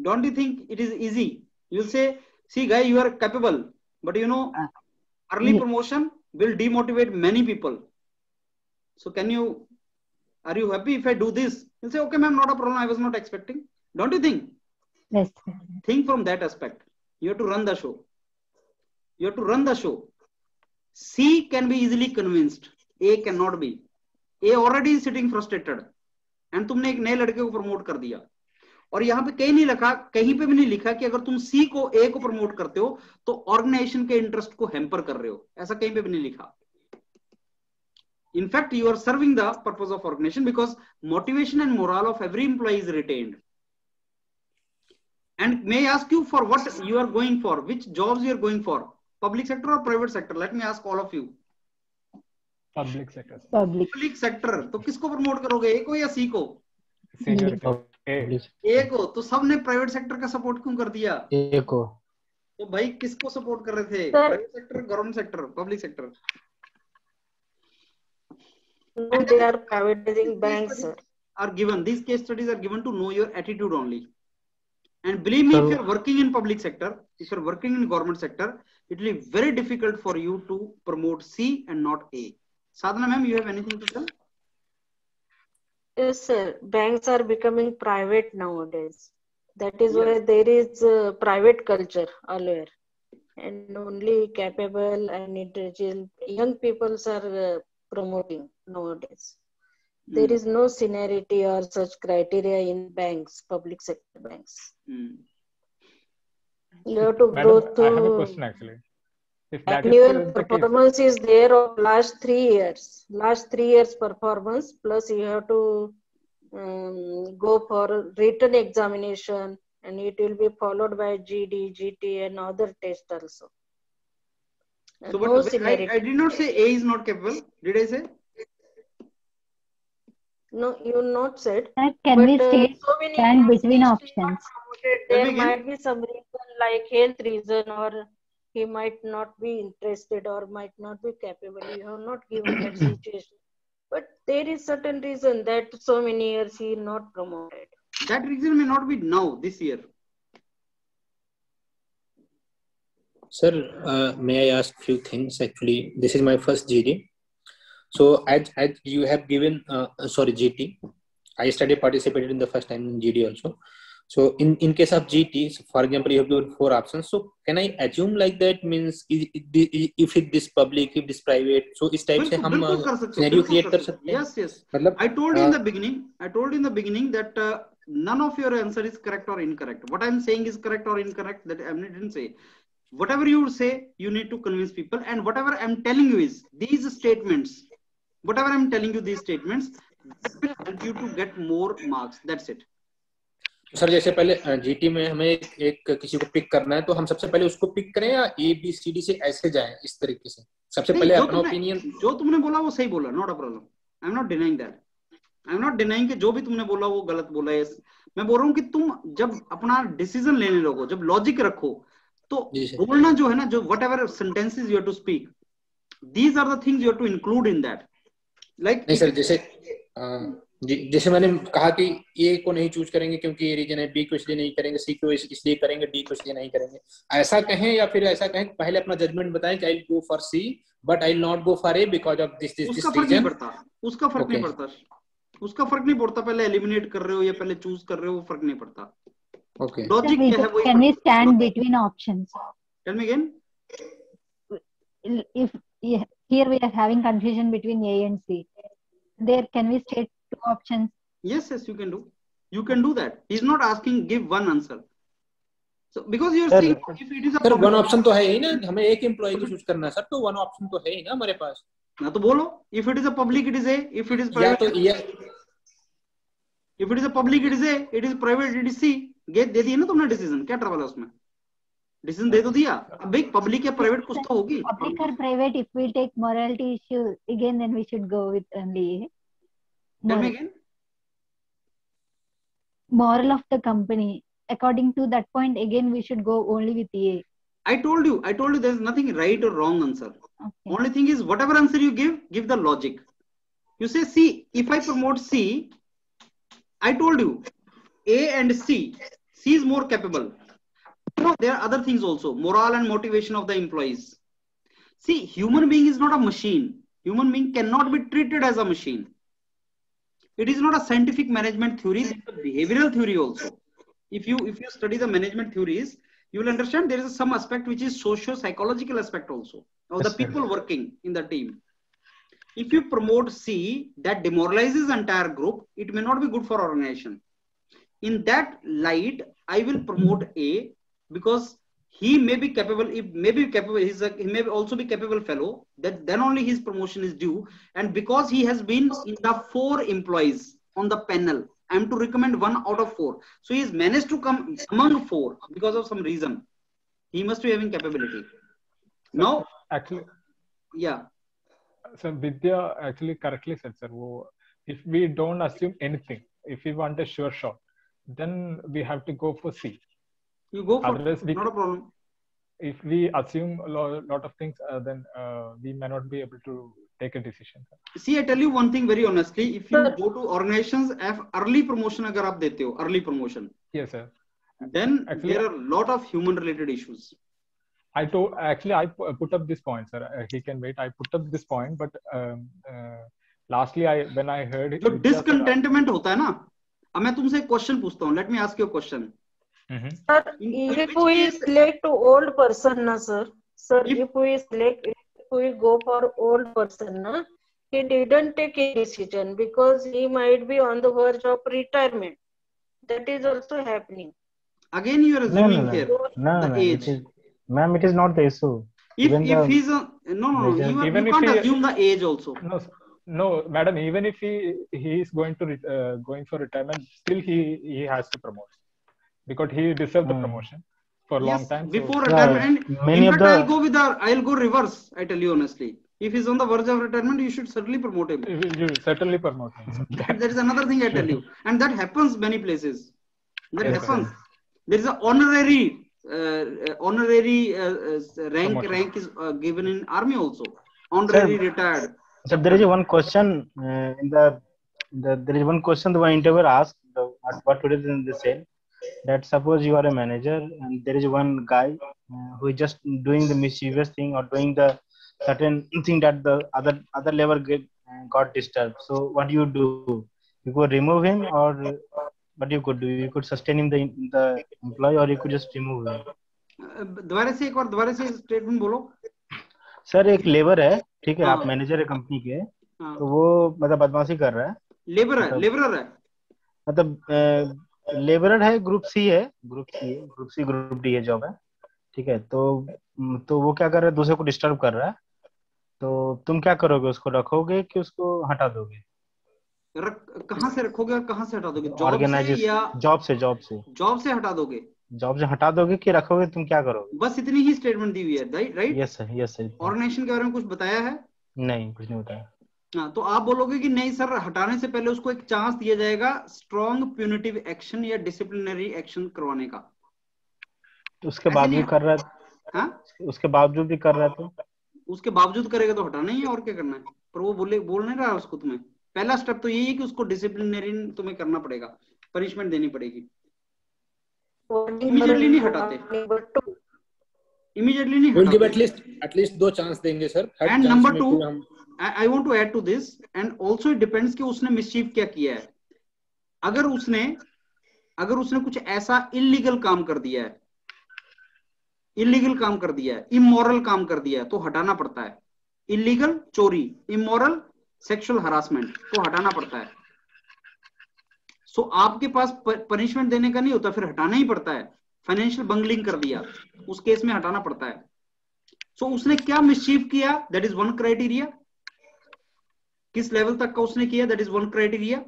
Don't you think it is easy? You will say, see, guy, you are capable. But you know, Uh, early promotion will demotivate many people. So can you, are you happy if I do this? You'll say, okay, ma'am, not a problem. I was not expecting. Don't you think? Yes, think from that aspect. You have to run the show. You have to run the show. C can be easily convinced. A cannot be. A already is sitting frustrated. And तुमने एक नए लड़के को promote कर दिया और यहाँ पे कहीं नहीं लिखा कहीं पे भी नहीं लिखा कि अगर तुम सी को ए को प्रमोट करते हो तो ऑर्गेनाइजेशन के इंटरेस्ट को हेम्पर कर रहे हो ऐसा कहीं पे भी नहीं लिखा in fact you are serving the purpose of organization because motivation and morale of every employee is retained and may I ask you for what you are going for which jobs you are going for public sector or private sector let me ask all of you Public sector. Public. Public sector तो किसको promote करोगे ए को या सी को A. ए को तो सबने private sector का सपोर्ट क्यों कर दिया A को तो भाई किसको सपोर्ट कर रहे थे private sector government sector public sector No, they are privatizing banks, sir. are given these case studies are given to know your attitude only and believe me if you're working in public sector if you're working in government sector it will be very difficult for you to promote c and not a sadhana ma'am you have anything to tell Yes, sir. Banks are becoming private nowadays. That is Yeah. why there is uh, private culture earlier, and only capable and intelligent young people are uh, promoting nowadays. There Hmm. is no seniority or such criteria in banks, public sector banks. Hmm. You have to go Madam, I have a question actually. If that is annual the- the case, performance is there of last three years last three years performance plus you have to um, go for written examination and it will be followed by gd gt and other tests also And so no but I, I did not say a is not capable. Did i say? No you not said. Sir, can but we uh, state so many stand years between options? not promoted. Tell me there might be some reason like health reason or he might not be interested or might not be capable. You have not given that [CLEARS THROAT] situation. But there is certain reason that so many years he not promoted. That reason may not be now this year Sir, uh, may I ask few things? Actually, this is my first GD. So, as, as you have given, uh, uh, sorry, GT, I studied participated in the first time in GD also. So, in, in case of GT, so for example, you have given four options. So, can I assume like that means i- i- if it this public, if this private, so इस type से बिल्कुल हम बिल्कुल कर सकते हो scenario बिल्कुल create कर कर सकते सकते हैं yes yes मतलब I told you in Uh, the beginning, I told you in the beginning that uh, none of your answer is correct or incorrect. What I'm saying is correct or incorrect, that I didn't say. Whatever you say, you need to convince people. And whatever I'm telling you is these statements, whatever I'm telling you, these statements, that will help you to get more marks. That's it. Sir जैसे पहले GT में हमें एक, एक किसी को pick करना है तो हम सबसे पहले उसको पिक करें या ए बी सी डी से ऐसे जाएँ इस तरीके से सबसे पहले अपना ओपिनियन जो तुमने बोला वो सही बोला not a problem I am not denying that I am not denying कि जो भी तुमने बोला वो गलत बोला है मैं बोल रहा हूँ कि तुम जब अपना डिसीज़न लेने लगो जब लॉजिक रखो तो बोलना जो है ना जो whatever sentences you to speak these are the things you to include in that like नहीं सर जैसे जैसे मैंने कहा कि ए को नहीं चूज़ करेंगे क्योंकि ये रीजन है बी को इसलिए नहीं करेंगे सी को इसलिए करेंगे डी को इसलिए नहीं करेंगे। ऐसा कहें या फिर ऐसा कहें पहले अपना जजमेंट बताएँ कि I go for C but I not go for A because of this this उसका दिस फ़र्क नहीं रीजन पड़ता उसका फ़र्क okay. नहीं पड़ता उसका फ़र्क नहीं पड़ता पहले एलिमिनेट कर रहे हो या पहले चूज़ कर रहे हो फ़र्क नहीं पड़ता। ओके Sir, लॉजिक we क्या है can we stand between options? Tell me again If yeah, here we are having confusion between A and C, there can we state two options? Yes, yes, you can do. You can do that. He's not asking give one answer. So because you're Sir, saying if it is a sir one public- option तो है ही ना हमें एक employ को choose करना है sir तो one option तो है ही ना हमारे पास ना तो बोलो if it is a public it is A if it is या private तो या if it is a public it is A it is private it is C gate दे दिया ना तुमने डिसीज़न क्या ट्रबल है उसमें डिसीज़न दे तो दिया अब भाई पब्लिक या प्राइवेट कुछ तो होगी private, if we take morality issue, again, then we should go with only A. Tell me Moral, again. moral of the company. According to that point, again, we should go only with A. I told you, I told you there's nothing right or wrong answer. Okay. Only thing is, whatever answer you give, give the logic. You say C. If I promote C, I told you A and C. C is more capable. You know, there are other things also. Morale and motivation of the employees. See, human being is not a machine. Human being cannot be treated as a machine. It is not a scientific management theory. It's a behavioral theory also. If you if you study the management theories, you will understand there is some aspect which is socio-psychological aspect also of the people working in the team. If you promote C, that demoralizes entire group. It may not be good for organization. In that light, I will promote hmm. A because he may be capable. If may be capable, he's a, he may also be capable fellow. That then only his promotion is due. And because he has been in the four employees on the panel, I am to recommend one out of four. So he has managed to come among four because of some reason. He must be having capability. Now, Actually, yeah. so Vidya actually correctly said, sir. If we don't assume anything, if we want a sure shot, then we have to go for C. You go for Otherwise, it. we- Not a problem. If we assume a lo- lot of things, uh, then uh, we may not be able to take a decision. sir. See, I tell you one thing very honestly. If you Sir. go to organizations, if early promotion अगर आप देते हो, early promotion, Yes, sir. then Actually- there are a lot of human related issues. I told actually I pu- put up this point, sir. Uh, he can wait. I put up this point, but um, uh, lastly, I when I heard it, जो Vidya, sir, discontentment होता है ना अब मैं तुमसे एक question पूछता हूँ. Let me ask you question sir if we person ना sir sir if go for old person ना he didn't be on the of retirement that is also happening age ma'am it is not the if no no the age also no, madam. Even if he he is going to re- uh, going for retirement, still he he has to promote because he deserved the Hmm. promotion for a long yes time. so- before Yeah, retirement and many in of fact I'll go with our I'll go reverse I tell you honestly if he's on the verge of retirement you should certainly promote him you will- you will certainly promote him. [LAUGHS] That- there is another thing I tell you, and that happens many places. That Yes, sir. happens. There is an honorary, uh, uh, honorary uh, uh, rank. Promotion. Rank is uh, given in army also. Honorary Sir. retired. So there is one question uh, in the, the there is one question the one interviewer asked the, at what today in the sale that suppose you are a manager and there is one guy uh, who is just doing the mischievous thing or doing the certain thing that the other other level get, uh, got disturbed. So what do you do? You could remove him or uh, what you could do? You could sustain him the the employee or you could just remove him. Uh, दोबारा से एक बार दोबारा से statement बोलो sir एक labour है ठीक है आप हाँ। मैनेजर है कंपनी के हाँ। तो वो मतलब बदमाशी कर रहा है। लेबर है मतलब- लेबरर है। मतलब लेबरर है ग्रुप सी है। ग्रुप सी है ग्रुप सी ग्रुप डी है जॉब है। ठीक है तो तो वो क्या कर रहा है दूसरे को डिस्टर्ब कर रहा है। तो तुम क्या करोगे उसको रखोगे कि उसको हटा दोगे? रख कहाँ से रखोगे और कहाँ से हटा दोगे? जॉब से या जॉब से जॉब से। जॉब से हटा दोगे? जॉब से हटा दोगे कि रखोगे तुम क्या करोगे? बस इतनी ही स्टेटमेंट दी हुई है right right yes sir yes sir organisation के बारे में कुछ बताया है? नहीं कुछ नहीं बताया। हाँ तो आप बोलोगे कि नहीं सर हटाने से पहले उसको एक चांस दिया जाएगा स्ट्रॉन्ग प्यूनिटिव एक्शन या डिसिप्लिनरी एक्शन करवाने का। तो उसके भी कर रहा है हाँ? उसके बावजूद भी कर रहा है तो? उसके बावजूद करेगा तो हटाना ही है और क्या करना है? पर वो बोले बोल नहीं रहा उसको तुम्हें। पहला स्टेप तो यही है कि उसको डिसिप्लिनरी तुम्हें करना पड़ेगा पनिशमेंट देनी पड़ेगी। Immediately नहीं हटाते। इमीडिएटली नहीं will give at least at least दो चांस देंगे सर फिर हम I want to add to this and also it depends कि उसने मिसचीफ क्या किया है। अगर उसने अगर उसने कुछ ऐसा इलीगल काम कर दिया है इलीगल काम कर दिया है इमोरल काम कर दिया है तो हटाना पड़ता है। इलीगल चोरी इमोरल सेक्सुअल हरासमेंट तो हटाना पड़ता है। सो आपके पास पनिशमेंट देने का नहीं होता फिर हटाना ही पड़ता है। फाइनेंशियल बंगलिंग कर दिया उस केस में हटाना पड़ता है। सो so, उसने क्या मिसचीव किया? दैट इज़ वन क्राइटेरिया किस लेवल तक का उसने किया? That is one criteria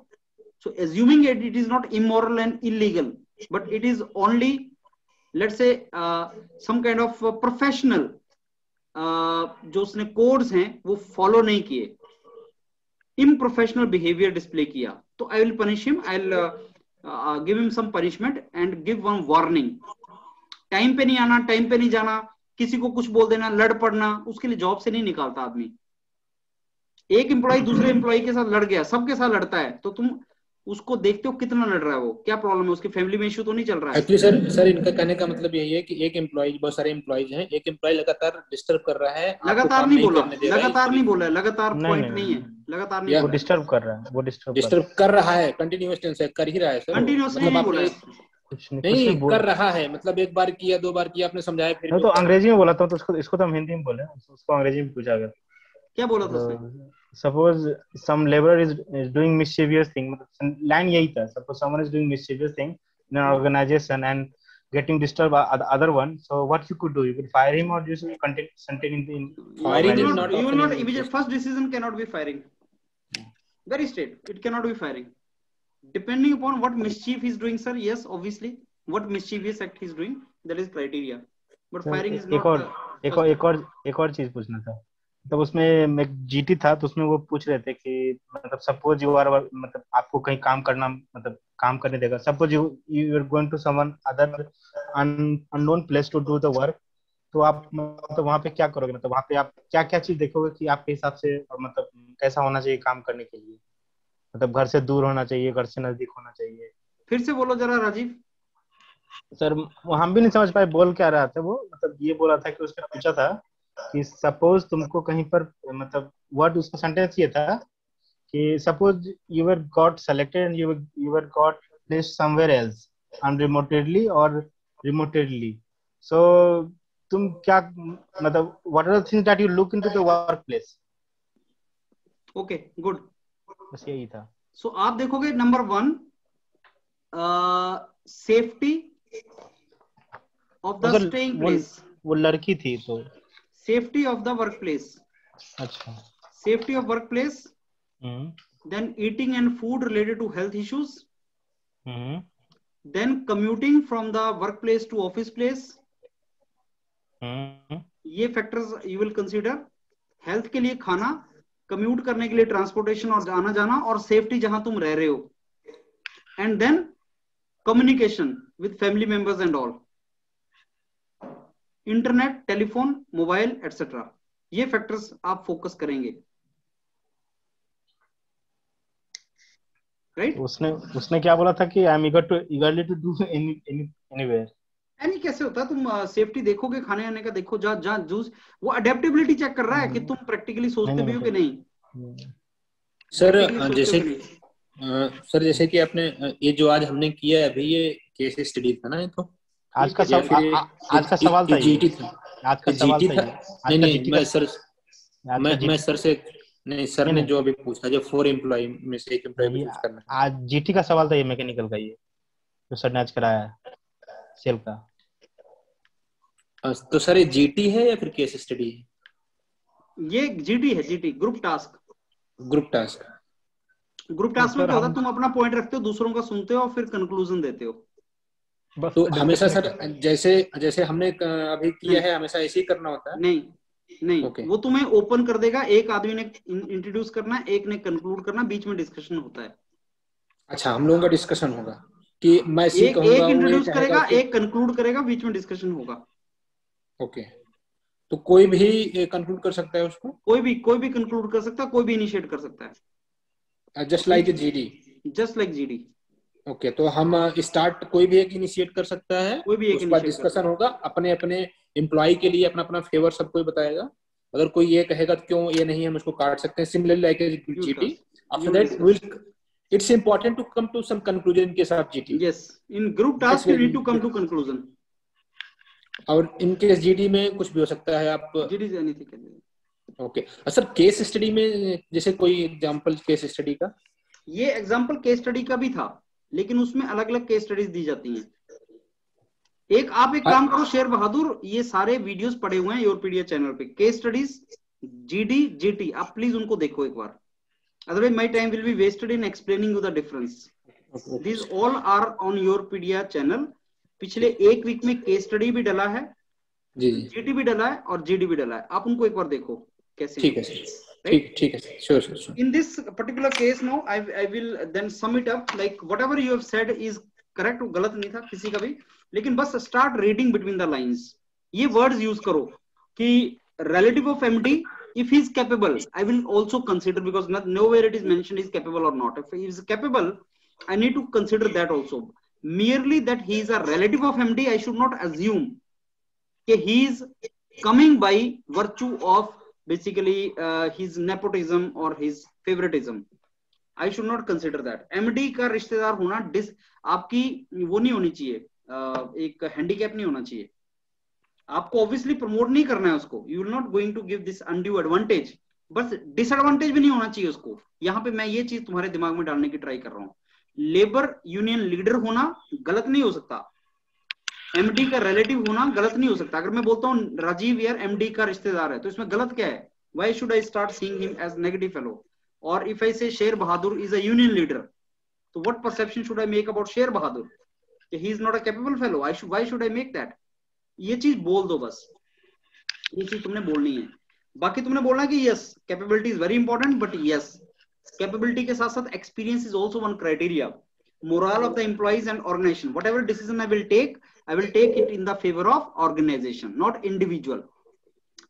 so assuming it, it is not immoral and illegal but it is only late say of uh, professional uh, जो उसने कोड्स हैं वो फॉलो नहीं किए। इम प्रोफेशनल बिहेवियर डिस्प्ले किया। तो I will punish him I will give him some punishment and give one warning time पे नहीं आना टाइम पे नहीं जाना, किसी को कुछ बोल देना, लड़ पड़ना, उसके लिए जॉब से नहीं निकालता आदमी। एक एम्प्लॉय दूसरे एम्प्लॉय के साथ लड़ गया, सबके साथ लड़ता है तो तुम उसको देखते हो कितना लड़ रहा है वो? क्या प्रॉब्लम है? उसकी फैमिली में इश्यू तो नहीं चल रहा है? एक्चुअली सर सर इनका कहने का मतलब यही है कि एक एम्प्लॉय बहुत सारे एम्प्लॉयज़ हैं एक एम्प्लॉय लगातार डिस्टर्ब कर रहा है लगातार नहीं बोला। लगातार नहीं बोला है, लगातार पॉइंट नहीं, है। लगातार नहीं वो डिस्टर्ब कर रहा है वो डिस्टर्ब डिस्टर्ब कर रहा है कंटिन्यूस टेंस है कर ही रहा है सर कंटिन्यूसली मतलब नहीं बोला है। है। कुछ नहीं नहीं कर रहा है मतलब एक बार किया दो बार किया आपने समझाया फिर तो अंग्रेज़ी में बोला था तो उसको इसको तो हम हिंदी में बोले उसको अंग्रेज़ी में पूछा गया। क्या बोला था उसने? Suppose some labour is doing मिसchievous thing मतलब लाइन यही था suppose someone is doing मिसchievous thing in an organisation and getting disturbed by the other one so what you could do you could fire him or you should continue continue in, in Firing you is will not not, you will often not in immediate interest. first decision cannot be firing very straight it cannot be firing depending upon what mischief he's doing sir yes obviously what mischievous act he's doing that is criteria but Sir, firing is एक not और the एक और एक और एक और चीज पूछना था तब उसमें एक जीटी था तो उसमें वो पूछ रहे थे कि मतलब सपोज़ यू आर मतलब आपको कहीं काम करना मतलब काम करने देगा। Suppose you you are going to someone other unknown place to do the work तो आप मतलब वहाँ पे क्या करोगे? मतलब वहाँ पे आप क्या क्या चीज़ देखोगे कि आपके हिसाब से और मतलब कैसा होना चाहिए काम करने के लिए? मतलब घर से दूर होना चाहिए घर से नज़दीक होना चाहिए। फिर से बोलो जरा राजीव। सर हम भी नहीं समझ पाए बोल क्या रहा था वो? मतलब ये बोला था कि उसने पूछा था कि सपोज़ तुमको कहीं पर मतलब वर्ड उसका सेंटेंस ये था कि suppose you were got selected and you you were got place somewhere else unremotedly or remotedly so तुम क्या मतलब what are the things that you look into the work place okay good बस यही था। So आप देखोगे number one safety of the staying place वो लड़की थी तो। ऑफ़ द वर्क प्लेस अच्छा। Safety of workplace hmm. then eating and food related to health issues hmm. then commuting from the workplace to office place. Hmm. ये factors you will consider health के लिए खाना commute करने के लिए transportation और आना जाना और सेफ्टी जहाँ तुम रह रहे हो। And then communication with family members and all internet telephone mobile etcetera ये फैक्टर्स आप फोकस करेंगे। Right right? उसने उसने क्या बोला था कि I am eager to eagerly to do any any anywhere यानी कैसे होता है? तुम सेफ्टी देखोगे खाने आने का देखो जहाँ जहाँ जूस वो अडेप्टेबिलिटी चेक कर रहा है कि तुम प्रैक्टिकली सोचते नहीं, भी हो कि नहीं, नहीं? सर जैसे सर जैसे कि आपने ये जो आज हमने किया है अभी ये केस स्टडी था ना ये तो? आज का आ- आज का सवाल था ये जीटी था। आज का सवाल था? नहीं नहीं मैं सर मैं मैं सर से नहीं सर ने जो अभी पूछा जो फोर एम्प्लॉय में से एक एम्प्लॉय करना आज जीटी का सवाल था ये मैकेनिकल का ये जो सर ने आज कराया है सेल का। तो सर ये जीटी है या फिर केस स्टडी है? ये जीटी है GT group task group task group task में क्या होता है तुम अपना पॉइंट रखते हो दूसरों का सुनते हो और फिर कंक्लूजन देते हो। बस तो हमेशा सर जैसे जैसे हमने अभी किया है हमेशा ऐसे ही करना होता है? नहीं नहीं Okay. वो तुम्हें ओपन कर देगा एक आदमी ने इंट्रोड्यूस करना एक ने कंक्लूड करना बीच में डिस्कशन होता है। अच्छा हम लोगों का डिस्कशन होगा कि मैं एक एक इंट्रोड्यूस करेगा कि एक कंक्लूड करेगा बीच में डिस्कशन होगा। ओके तो कोई भी कंक्लूड कर सकता है उसको? कोई भी कोई भी कंक्लूड कर सकता है कोई भी इनिशिएट कर सकता है। Just like GD just like GD okay तो हम स्टार्ट कोई भी एक इनिशिएट कर सकता है। कोई भी एक उसके डिस्कशन होगा अपने अपने एम्प्लॉय के लिए अपना अपना फेवर सब कोई बताएगा। अगर कोई ये कहेगा तो क्यों ये नहीं हम उसको काट सकते हैं। Similarly like GT after that will it's important to come to some conclusion के साथ GT yes in group task you need to come to conclusion. और इन केस जीडी में कुछ भी हो सकता है आप gd is anything okay sir case study में जैसे कोई एग्जांपल केस स्टडी का? ये एग्जांपल केस स्टडी का भी था। लेकिन उसमें अलग अलग केस स्टडीज़ दी जाती हैं। एक आप एक काम करो शेर बहादुर ये सारे वीडियोस पड़े हुए हैं योरपीडिया चैनल पे। केस स्टडीज़ जीडी जीटी आप प्लीज़ उनको देखो एक बार। Otherwise my time will be wasted in explaining you the difference. Okay. these all are on your channel. पिछले एक वीक में केस स्टडी भी डला है जी। जीटी भी डला है और जीडी भी डला है। आप उनको एक बार देखो कैसे ठीक है है sure sir sure in this particular case now I, I will then sum it up like whatever you have said is correct गलत नहीं था किसी का भी लेकिन बस start reading between the lines ये words use करो कि relative of MD if he is capable I will also consider because not, nowhere it is mentioned is capable or not if he is capable I need to consider that also merely that he is a relative of MD I should not assume that he is coming by virtue of basically uh, his nepotism or his favoritism. I should not consider that MD का रिश्तेदार होना dish आपकी वो नहीं होनी चाहिए uh, एक handicap नहीं होना चाहिए। आपको ऑब्वियसली प्रमोट नहीं करना है उसको। You not going to give this undue advantage बस डिसएडवांटेज भी नहीं होना चाहिए उसको। यहाँ पे मैं ये चीज़ तुम्हारे दिमाग में डालने की ट्राई कर रहा हूँ। लेबर यूनियन लीडर होना गलत नहीं हो सकता। एमडी का रिलेटिव होना गलत नहीं हो सकता। अगर मैं बोलता हूँ, राजीव यार एमडी का रिश्तेदार है तो इसमें गलत क्या है? Why should I start seeing him as negative fellow और if I say Sher Bahadur is a union leader तो what perception should I make about Sher Bahadur he is not a capable fellow I should why should I make that ये चीज़ बोल दो बस। ये चीज़ तुमने बोलनी है। बाकी तुमने बोलना कि yes capability is very important but yes capability के साथ साथ experience is also one criteria morale of the employees and organization. Whatever decision i will take i will take it in the favor of organization not individual.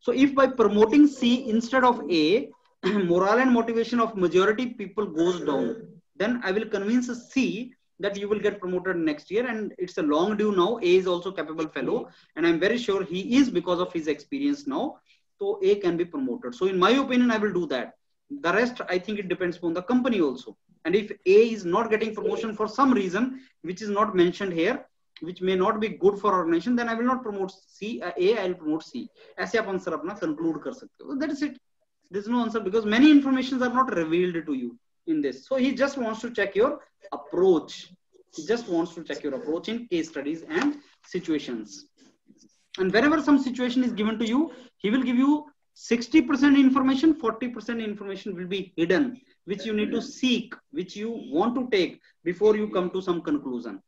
So if by promoting c instead of a [CLEARS THROAT] morale and motivation of majority people goes down then i will convince c that you will get promoted next year and it's a long due now. A is also capable fellow and i'm very sure he is because of his experience now. So a can be promoted. So in my opinion i will do that. The rest i think it depends upon the company also and if a is not getting promotion for some reason which is not mentioned here which may not be good for organization then i will not promote c uh, a i will promote c ऐसे आप answer अपना conclude कर सकते हो that is it there's no answer because many informations are not revealed to you in this so he just wants to check your approach he just wants to check your approach in case studies and situations and whenever some situation is given to you he will give you 60% information 40% information will be hidden which you need to seek which you want to take before you come to some conclusion.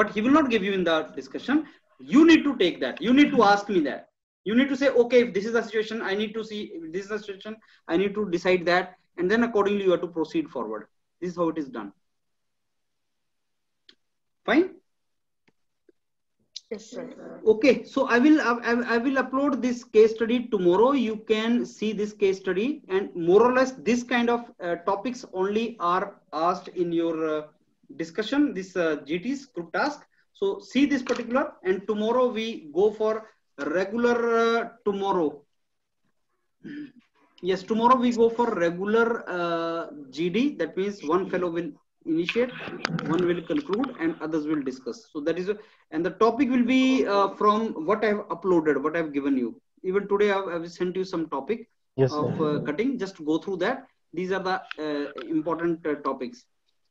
But he will not give you in the discussion. You need to take that. You need to ask me that. You need to say okay if this is the situation i need to see if this is the situation i need to decide that and then accordingly you have to proceed forward. This is how it is done. Fine Sir. okay so i will I, I will upload this case study. Tomorrow you can see this case study and more or less this kind of uh, topics only are asked in your uh, discussion this uh, gt's group task. So see this particular and tomorrow we go for regular uh, tomorrow. Yes tomorrow we go for regular uh, gd that means one fellow will initiate one will conclude and others will discuss. So that is a, and the topic will be uh, from what i have uploaded what i have given you. Even today i have sent you some topic Yes, of uh, cutting. Just go through that. These are the uh, important uh, topics.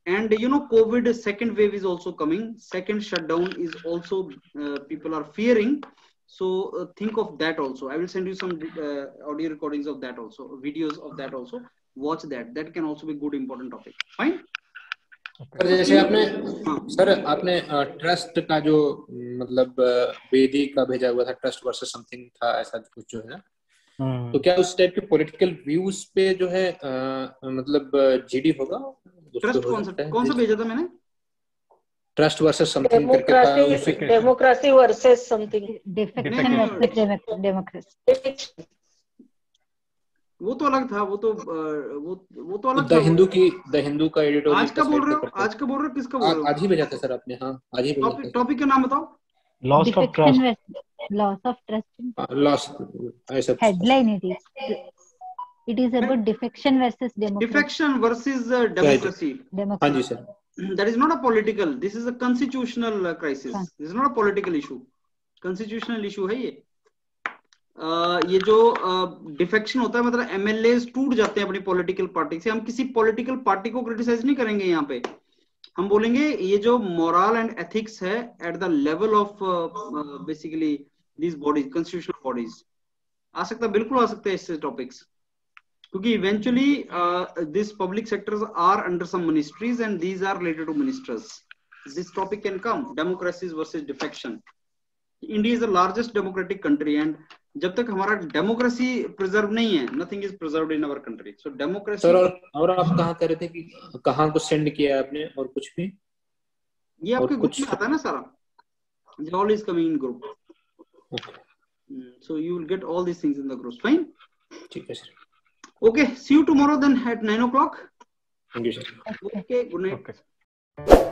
And you know covid second wave is also coming. Second shutdown is also uh, people are fearing. So uh, think of that also. I will send you some uh, audio recordings of that also videos of that also. Watch that. That can also be good important topic. Fine sir जैसे आपने sir आपने trust का जो मतलब बेदी का भेजा हुआ था ट्रस्ट वर्सेस समथिंग था ऐसा कुछ जो है ना Hmm. तो क्या उस टाइप के पॉलिटिकल व्यूज़ पे जो है अ, मतलब जीडी होगा? ट्रस्ट हो कौन सा कौन सा भेजा था मैंने? ट्रस्ट वर्सेस समथिंग करके था Democracy, उस पे वो तो अलग था वो तो वो वो तो अलग द हिंदू की द हिंदू का एडिटर आज का बोल रहे हो? आज का बोल रहे हो? किसका बोल रहे हो? आज ही भेजा था सर आपने हाँ आज ही भेजा था। टॉपिक का नाम बताओ। Loss of trust loss of trust loss ऐसा headline it is it is about defection versus democracy defection versus democracy हाँ जी sir that is not a political this is a constitutional crisis this is not a political issue constitutional issue है ये। ये जो defection होता है मतलब MLA टूट जाते हैं अपनी पॉलिटिकल पार्टी से। हम किसी पॉलिटिकल पार्टी को क्रिटिसाइज नहीं करेंगे यहाँ पे। हम बोलेंगे, ये जो मॉरल एंड एथिक्स है at the level of basically this bodies constitutional bodies आ सकता, बिल्कुल आ सकते हैं इससे टॉपिक्स क्योंकि eventually this public sectors are under some ministries and these are related to ministers this topic can come democracies versus defection India is the largest democratic country and जब तक हमारा डेमोक्रेसी प्रिजर्व नहीं है nothing is preserved in our country so democracy sir और, और आप कहाँ कर रहे थे कि कहाँ को सेंड किया है आपने और कुछ भी? ये आपके ग्रुप में आता है ना सारा? All is coming in group so so you will get all these things in the groups fine? ठीक है सर okay see you tomorrow then at 9 o'clock. Thank you sir Okay. okay good night. Okay. sir.